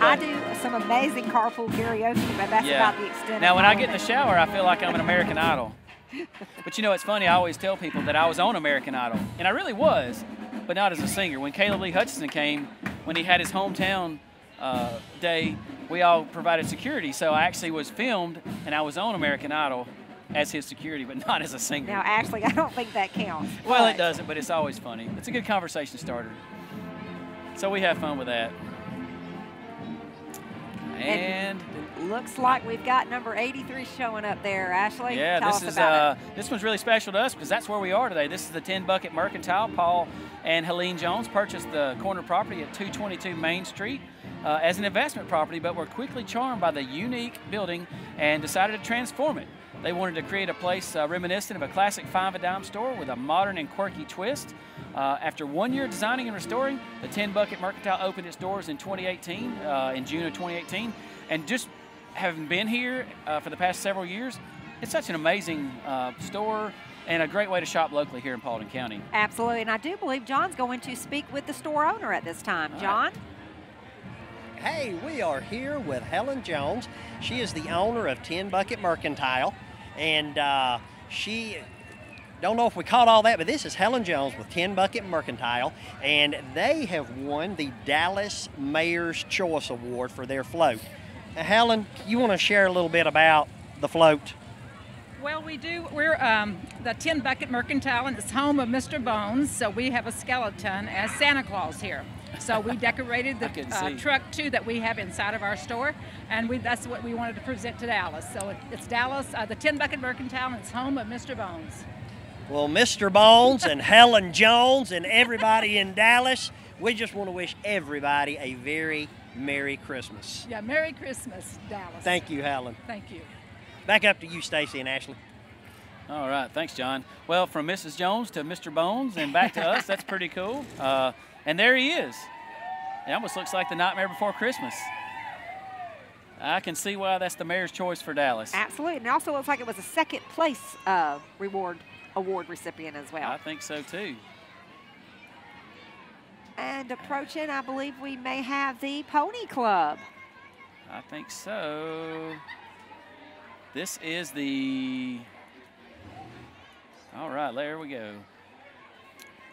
I do some amazing carpool karaoke, but that's yeah. about the extent now, when I get in the shower, I feel like I'm an American Idol. (laughs) But you know, it's funny. I always tell people that I was on American Idol, and I really was, but not as a singer. When Caleb Lee Hutchinson came, when he had his hometown uh, day, we all provided security. So I actually was filmed, and I was on American Idol as his security, but (laughs) not as a singer. Now, Ashley, I don't think that counts. well, it doesn't, but it's always funny. It's a good conversation starter. So we have fun with that. And Looks like we've got number 83 showing up there, Ashley. Yeah, Tell this us is about uh, this one's really special to us because that's where we are today. This is the Tin Bucket Mercantile. Paul and Helene Jones purchased the corner property at 222 Main Street uh, as an investment property, but were quickly charmed by the unique building and decided to transform it. They wanted to create a place uh, reminiscent of a classic five a dime store with a modern and quirky twist. Uh, after one year designing and restoring, the Tin Bucket Mercantile opened its doors in 2018, uh, in June of 2018, and just having been here uh, for the past several years, it's such an amazing uh, store and a great way to shop locally here in Paulding County. Absolutely, and I do believe John's going to speak with the store owner at this time. John? Hey, we are here with Helen Jones. She is the owner of Tin Bucket Mercantile, and uh, she don't know if we caught all that, but this is Helen Jones with Tin Bucket Mercantile, and they have won the Dallas Mayor's Choice Award for their float. Now, Helen, you want to share a little bit about the float? Well, we do. We're um, the Tin Bucket Mercantile, and it's home of Mr. Bones. So we have a skeleton as Santa Claus here. So we decorated (laughs) the uh, truck too that we have inside of our store, and we, that's what we wanted to present to Dallas. So it, it's Dallas, uh, the Tin Bucket Mercantile, and it's home of Mr. Bones. Well, Mr. Bones and Helen Jones and everybody in Dallas, we just want to wish everybody a very Merry Christmas. Yeah, Merry Christmas, Dallas. Thank you, Helen. Thank you. Back up to you, Stacy and Ashley. All right, thanks, John. Well, from Mrs. Jones to Mr. Bones and back to (laughs) us, that's pretty cool. Uh, and there he is. It almost looks like the Nightmare Before Christmas. I can see why that's the mayor's choice for Dallas. Absolutely, and it also looks like it was a second place uh, reward award recipient as well. I think so too. And approaching, I believe we may have the Pony Club. I think so. This is the. All right, there we go.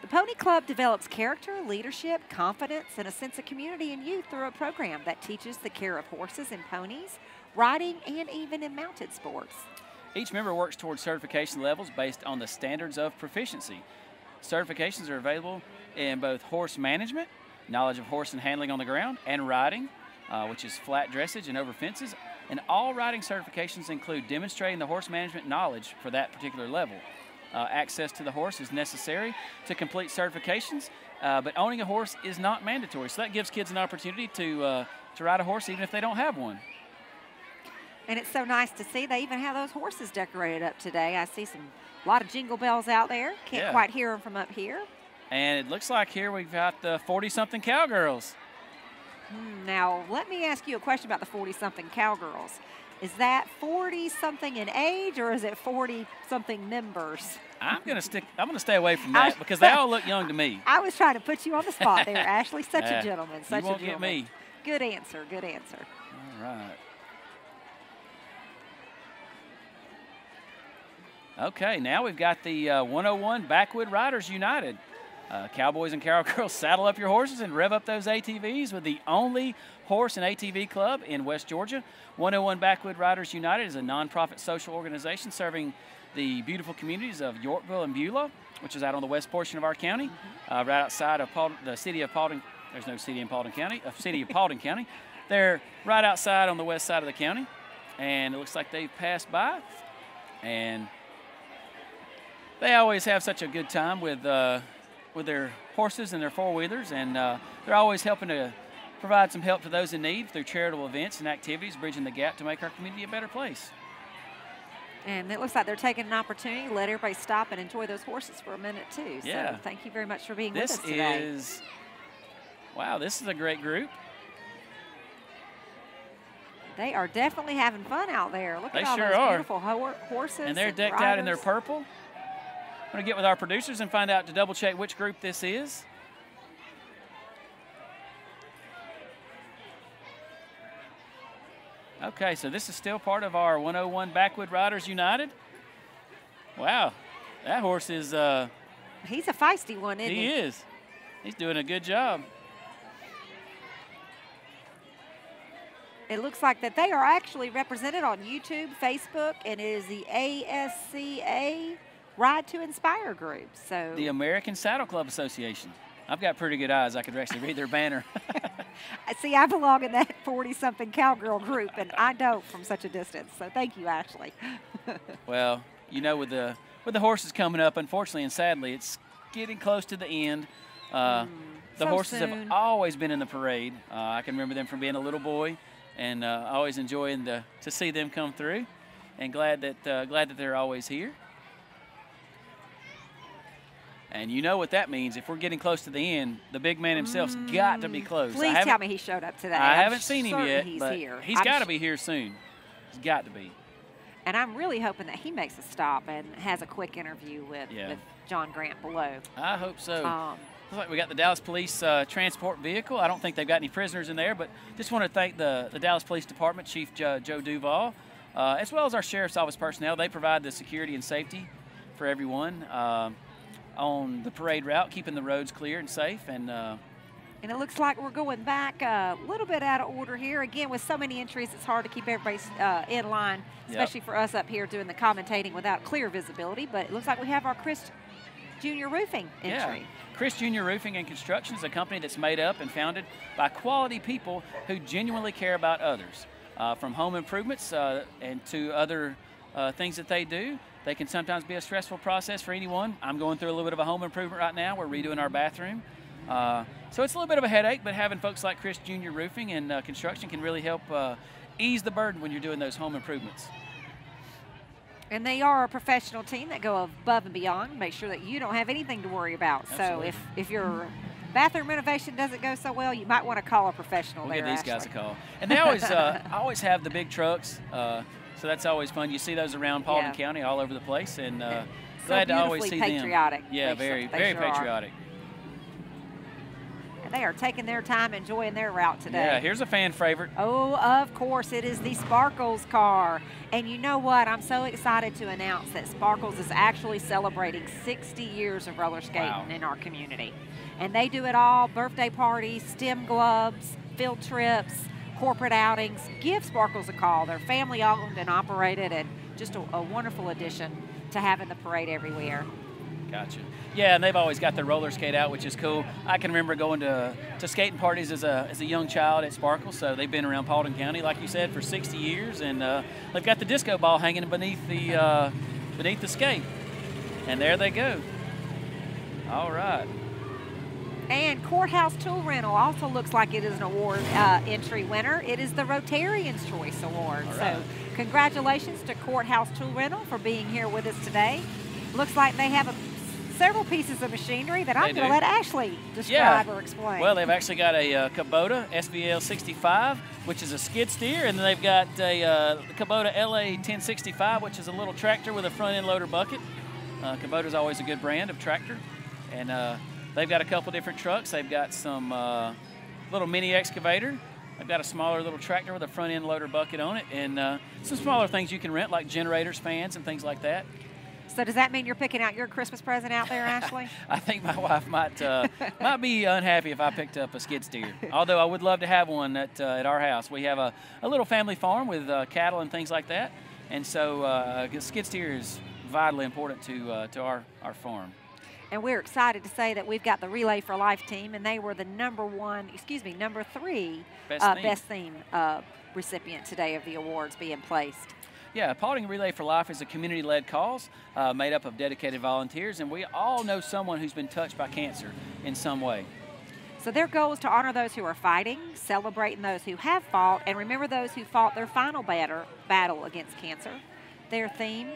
The Pony Club develops character, leadership, confidence, and a sense of community in youth through a program that teaches the care of horses and ponies, riding, and even in mounted sports. Each member works towards certification levels based on the standards of proficiency. Certifications are available in both horse management, knowledge of horse and handling on the ground, and riding, uh, which is flat dressage and over fences. And all riding certifications include demonstrating the horse management knowledge for that particular level. Uh, access to the horse is necessary to complete certifications, uh, but owning a horse is not mandatory. So that gives kids an opportunity to, uh, to ride a horse even if they don't have one. And it's so nice to see they even have those horses decorated up today. I see some a lot of jingle bells out there. Can't Yeah. quite hear them from up here. And it looks like here we've got the 40 something cowgirls. Hmm, Now, let me ask you a question about the 40 something cowgirls. Is that 40 something in age or is it 40 something members? I'm gonna stick. I'm gonna stay away from (laughs) that because they all look young to me. (laughs) I was trying to put you on the spot there, (laughs) Ashley. Such a gentleman. you Such won't a get gentleman. me. Good answer. Good answer. All right. Okay, now we've got the uh, 101 Backwood Riders United. Uh, Cowboys and cowgirls, (laughs) saddle up your horses and rev up those ATVs with the only horse and ATV club in West Georgia. 101 Backwood Riders United is a nonprofit social organization serving the beautiful communities of Yorkville and Beulah, which is out on the west portion of our county, uh, right outside of Paul, the city of Paulding. There's no city in Paulding County, a city of Paulding County. They're right outside on the west side of the county, and it looks like they've passed by. And they always have such a good time with uh, with their horses and their four wheelers, and uh, they're always helping to provide some help to those in need through charitable events and activities, bridging the gap to make our community a better place. And it looks like they're taking an opportunity to let everybody stop and enjoy those horses for a minute too. Yeah. So thank you very much for being This with us today. is wow. This is a great group. They are definitely having fun out there. Look They at all sure those are. beautiful ho- horses. and they're decked out in their purple. I'm going to get with our producers and find out to double check which group this is. Okay, so this is still part of our 101 Backwood Riders United. Wow, that horse is, uh, He's a feisty one, isn't he? he is. He's doing a good job. It looks like that they are actually represented on YouTube, Facebook, and it is the ASCA Ride to Inspire group. So The American Saddle Club Association. I've got pretty good eyes. I could actually read their banner. (laughs) see, I belong in that 40-something cowgirl group, and I don't from such a distance. So thank you, Ashley. (laughs) well, you know, with the with the horses coming up, unfortunately and sadly, it's getting close to the end. Uh, Mm, the so horses soon. have always been in the parade. Uh, I can remember them from being a little boy, and uh, always enjoying the, to see them come through. And glad that uh, glad that they're always here. And you know what that means. If we're getting close to the end, the big man himself's got to be close. Please tell me he showed up today. I I'm haven't seen him yet, He's but here. he's got to be here soon. He's got to be. And I'm really hoping that he makes a stop and has a quick interview with, Yeah. with John Grant below. I hope so. Um, Looks like we got the Dallas Police uh, transport vehicle. I don't think they've got any prisoners in there, but just want to thank the, the Dallas Police Department, Chief Jo- Joe Duval, uh, as well as our Sheriff's Office personnel. They provide the security and safety for everyone uh, on the parade route, keeping the roads clear and safe. And uh, And it looks like we're going back a little bit out of order here. Again, with so many entries, it's hard to keep everybody uh, in line, Yep. especially for us up here doing the commentating without clear visibility. But it looks like we have our Chris Junior Roofing entry. Yeah. Chris Junior Roofing and Construction is a company that's made up and founded by quality people who genuinely care about others. Uh, from home improvements uh, and to other uh, things that they do, they can sometimes be a stressful process for anyone. I'm going through a little bit of a home improvement right now. We're redoing our bathroom. Uh, so it's a little bit of a headache, but having folks like Chris Junior Roofing and uh, Construction can really help uh, ease the burden when you're doing those home improvements. And they are a professional team that go above and beyond, make sure that you don't have anything to worry about. So if, if your bathroom renovation doesn't go so well, you might want to call a professional We'll there. give these guys a call. And they always (laughs) uh, always have the big trucks, uh, so that's always fun. You see those around Paulding Yeah. County all over the place, and uh, (laughs) So glad to always see patriotic. them. Yeah, They very very sure are. patriotic. And they are taking their time enjoying their route today. Yeah, here's a fan favorite. Oh, of course, it is the Sparkles car. And you know what? I'm so excited to announce that Sparkles is actually celebrating 60 years of roller skating Wow. in our community. And they do it all birthday parties, STEM gloves, field trips, corporate outings. Give Sparkles a call. They're family owned and operated, and just a, a wonderful addition to having the parade everywhere. Gotcha. Yeah, and they've always got their roller skate out, which is cool. I can remember going to, to skating parties as a, as a young child at Sparkle, so they've been around Paulding County, like you said, for 60 years, and uh, they've got the disco ball hanging beneath the uh, beneath the skate, and there they go. All right. And Courthouse Tool Rental also looks like it is an award uh, entry winner. It is the Rotarians Choice Award. All So, congratulations to Courthouse Tool Rental for being here with us today. Looks like they have a, several pieces of machinery that I'm going to let Ashley describe or explain. Well, they've actually got a uh, Kubota SVL 65, which is a skid steer, and then they've got a uh, Kubota LA 1065, which is a little tractor with a front end loader bucket. Uh, Kubota's always a good brand of tractor, and uh, they've got a couple different trucks. They've got some uh, little mini excavator. They've got a smaller little tractor with a front end loader bucket on it, and uh, some smaller things you can rent, like generators, fans, and things like that. so, does that mean you're picking out your Christmas present out there, Ashley? (laughs) I think my wife might uh, might be unhappy if I picked up a skid steer. Although I would love to have one at uh, at our house. We have a, a little family farm with uh, cattle and things like that, and so uh, a skid steer is vitally important to uh, to our our farm. And we're excited to say that we've got the Relay for Life team, and they were the number one, excuse me, number three Best uh, theme. best theme uh, recipient today of the awards being placed. Yeah, Paulding Relay for Life is a community-led cause uh, made up of dedicated volunteers, and we all know someone who's been touched by cancer in some way. So their goal is to honor those who are fighting, celebrating those who have fought, and remember those who fought their final batter, battle against cancer. Their theme,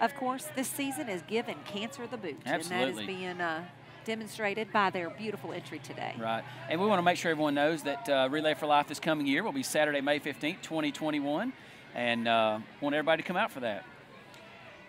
of course, this season is giving cancer the boot, and that is being uh, demonstrated by their beautiful entry today. Right. And we want to make sure everyone knows that uh, Relay for Life this coming year will be Saturday, May 15th, 2021. And uh, want everybody to come out for that.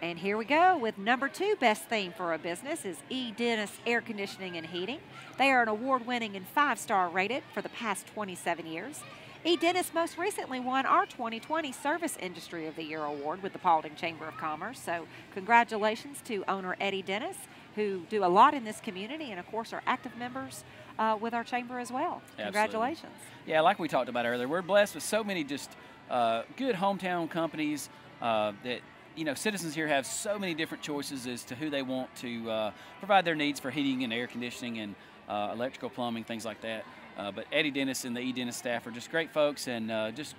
And here we go with number two best theme for a business is E. Dennis Air Conditioning and Heating. They are an award winning and five star rated for the past 27 years. E. Dennis most recently won our 2020 Service Industry of the Year award with the Paulding Chamber of Commerce. So, congratulations to owner Eddie Dennis, who do a lot in this community and, of course, are active members uh, with our chamber as well. Absolutely. Congratulations. Yeah, like we talked about earlier, we're blessed with so many just uh, good hometown companies uh, that you know citizens here have so many different choices as to who they want to uh, provide their needs for heating and air conditioning and uh, electrical plumbing, things like that. Uh, but Eddie Dennis and the E Dennis staff are just great folks and uh, just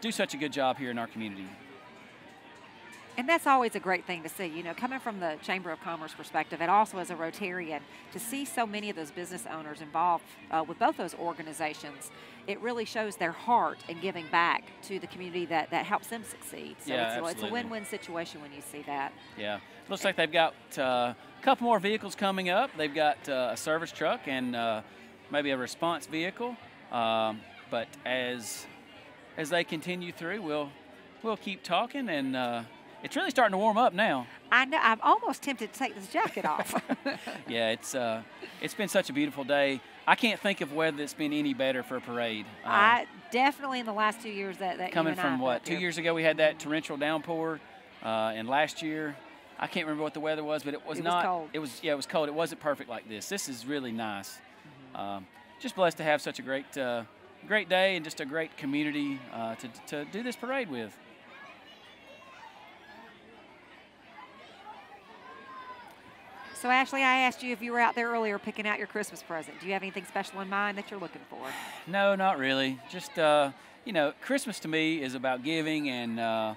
do such a good job here in our community. And that's always a great thing to see, you know, coming from the Chamber of Commerce perspective and also as a Rotarian, to see so many of those business owners involved uh, with both those organizations, it really shows their heart in giving back to the community that, that helps them succeed. So yeah, it's, it's a win win situation when you see that. Yeah. Looks like they've got uh, a couple more vehicles coming up. They've got uh, a service truck and uh, maybe a response vehicle. Um, but as as they continue through, we'll we'll keep talking and uh, it's really starting to warm up now. I know. I'm almost tempted to take this jacket off. (laughs) (laughs) yeah, it's uh, it's been such a beautiful day. I can't think of weather that's been any better for a parade. Uh, I definitely in the last two years that, that coming from what two years ago we had that torrential downpour, uh, and last year I can't remember what the weather was, but it was it not. Was cold. It was yeah, it was cold. It wasn't perfect like this. This is really nice. Um, just blessed to have such a great uh, great day and just a great community uh, to to do this parade with. So, Ashley, I asked you if you were out there earlier picking out your Christmas present. Do you have anything special in mind that you're looking for? No, not really. Just, uh, you know, Christmas to me is about giving and, uh,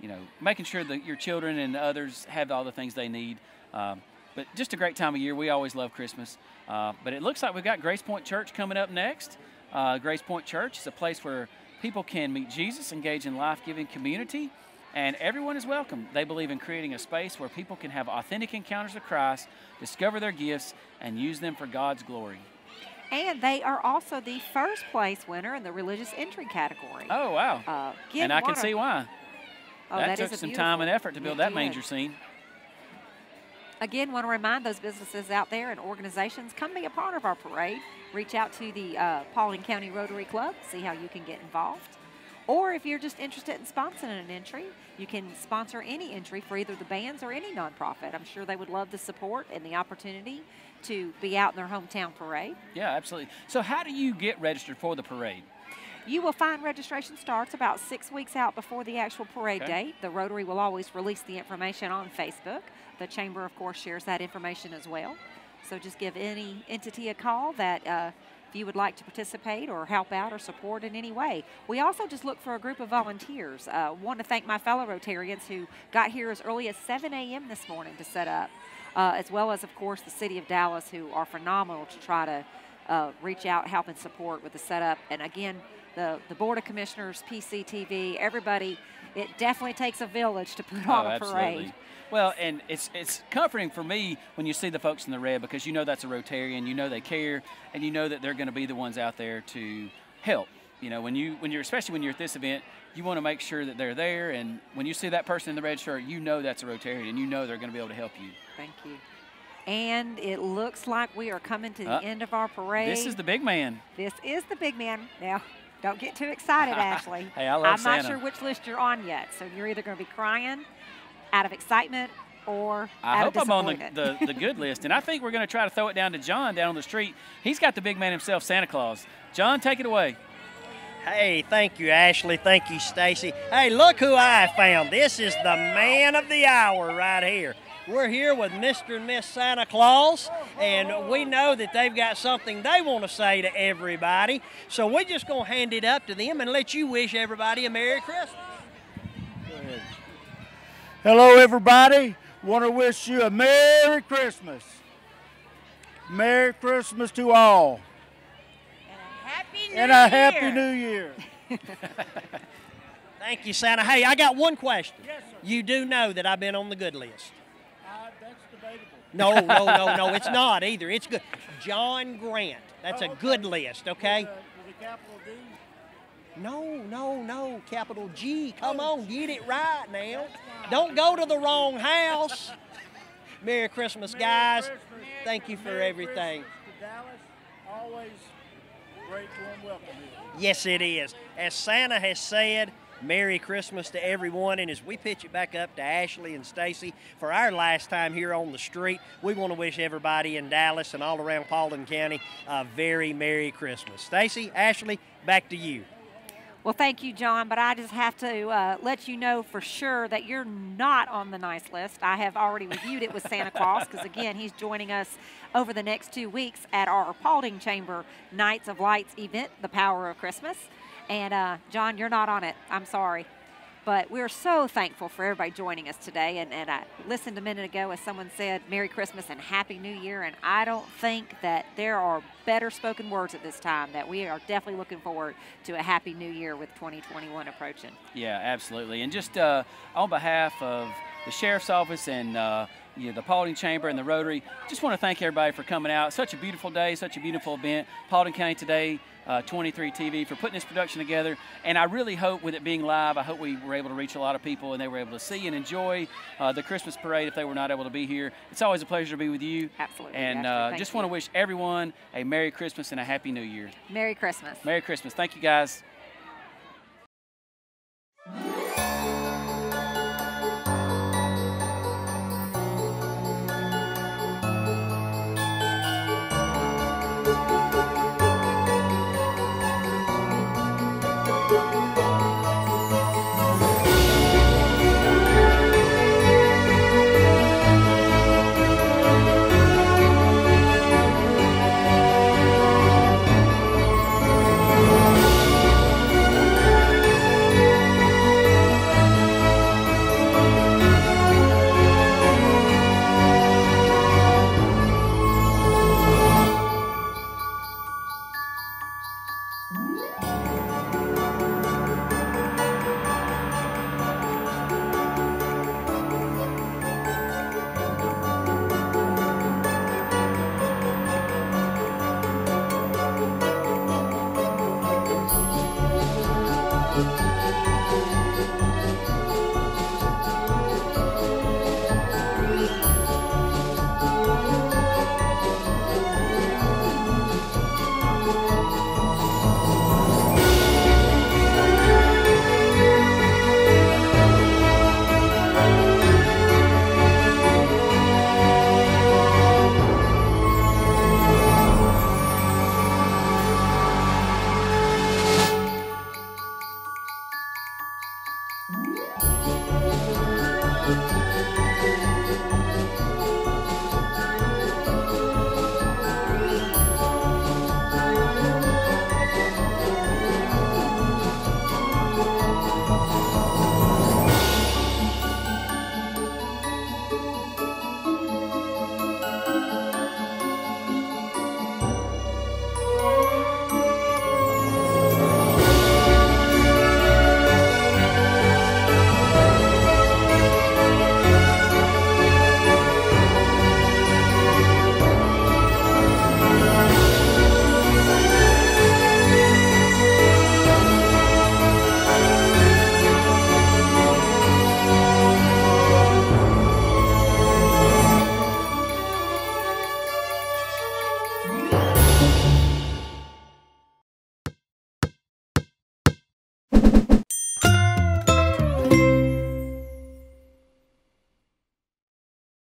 you know, making sure that your children and others have all the things they need. Uh, but just a great time of year. We always love Christmas. Uh, but it looks like we've got Grace Point Church coming up next. Uh, Grace Point Church is a place where people can meet Jesus, engage in life giving community and everyone is welcome. They believe in creating a space where people can have authentic encounters with Christ, discover their gifts, and use them for God's glory. And they are also the first place winner in the religious entry category. Oh, wow. Uh, and I can see why. Oh, that, that took some time and effort to build that manger scene. Again, want to remind those businesses out there and organizations, come be a part of our parade. Reach out to the uh, Paulding County Rotary Club, see how you can get involved. Or if you're just interested in sponsoring an entry, you can sponsor any entry for either the bands or any nonprofit. I'm sure they would love the support and the opportunity to be out in their hometown parade. Yeah, absolutely. So, how do you get registered for the parade? You will find registration starts about six weeks out before the actual parade okay. date. The Rotary will always release the information on Facebook. The Chamber, of course, shares that information as well. So just give any entity a call that uh, if you would like to participate or help out or support in any way. We also just look for a group of volunteers. Uh, want to thank my fellow Rotarians who got here as early as 7 a.m. this morning to set up, uh, as well as, of course, the City of Dallas who are phenomenal to try to uh, reach out, help, and support with the setup. And again, the, the Board of Commissioners, PCTV, everybody, it definitely takes a village to put oh, on a absolutely. parade. Well, and it's it's comforting for me when you see the folks in the red because you know that's a Rotarian, you know they care, and you know that they're going to be the ones out there to help. You know, when you when you're especially when you're at this event, you want to make sure that they're there, and when you see that person in the red shirt, you know that's a Rotarian, and you know they're going to be able to help you. Thank you. And it looks like we are coming to the uh, end of our parade. This is the big man. This is the big man. Now, don't get too excited, (laughs) Ashley. hey, I love I'm Santa. not sure which list you're on yet, so you're either going to be crying out of excitement or I hope I'm on the, the, the, good list. And I think we're going to try to throw it down to John down on the street. He's got the big man himself, Santa Claus. John, take it away. Hey, thank you, Ashley. Thank you, Stacy. Hey, look who I found. This is the man of the hour right here. We're here with Mr. and Miss Santa Claus, and we know that they've got something they want to say to everybody. So we're just going to hand it up to them and let you wish everybody a Merry Christmas. Hello, everybody. Want to wish you a Merry Christmas. Merry Christmas to all. And a Happy New Year. And a Happy New Year. (laughs) Thank you, Santa. Hey, I got one question. Yes, sir. You do know that I've been on the good list. Uh, that's debatable. No, no, no, no. It's not either. It's good. John Grant. That's oh, a good list, okay? With, uh, with a capital D? No, no, no. Capital G. Come Oh, on, get it right now. Don't go to the wrong house. Merry Christmas, Merry guys. Christmas. Thank you for Merry everything. Dallas. Always great warm welcome here. Yes, it is. As Santa has said, Merry Christmas to everyone. And as we pitch it back up to Ashley and Stacy for our last time here on the street, we want to wish everybody in Dallas and all around Paulding County a very Merry Christmas. Stacy, Ashley, back to you. Well, thank you, John, but I just have to uh, let you know for sure that you're not on the nice list. I have already reviewed it with Santa Claus because, again, he's joining us over the next two weeks at our Paulding Chamber Nights of Lights event, The Power of Christmas. And, uh, John, you're not on it. I'm sorry. But we're so thankful for everybody joining us today. And, and I listened a minute ago as someone said, Merry Christmas and Happy New Year. And I don't think that there are better spoken words at this time, that we are definitely looking forward to a Happy New Year with 2021 approaching. Yeah, absolutely. And just uh, on behalf of the Sheriff's Office and uh, you know, the Paulding Chamber and the Rotary. Just want to thank everybody for coming out. Such a beautiful day, such a beautiful event. Paulding County Today, uh, 23 TV for putting this production together. And I really hope with it being live, I hope we were able to reach a lot of people and they were able to see and enjoy uh, the Christmas parade if they were not able to be here. It's always a pleasure to be with you. Absolutely. And uh, just want to wish everyone a Merry Christmas and a Happy New Year. Merry Christmas. Merry Christmas. Thank you guys.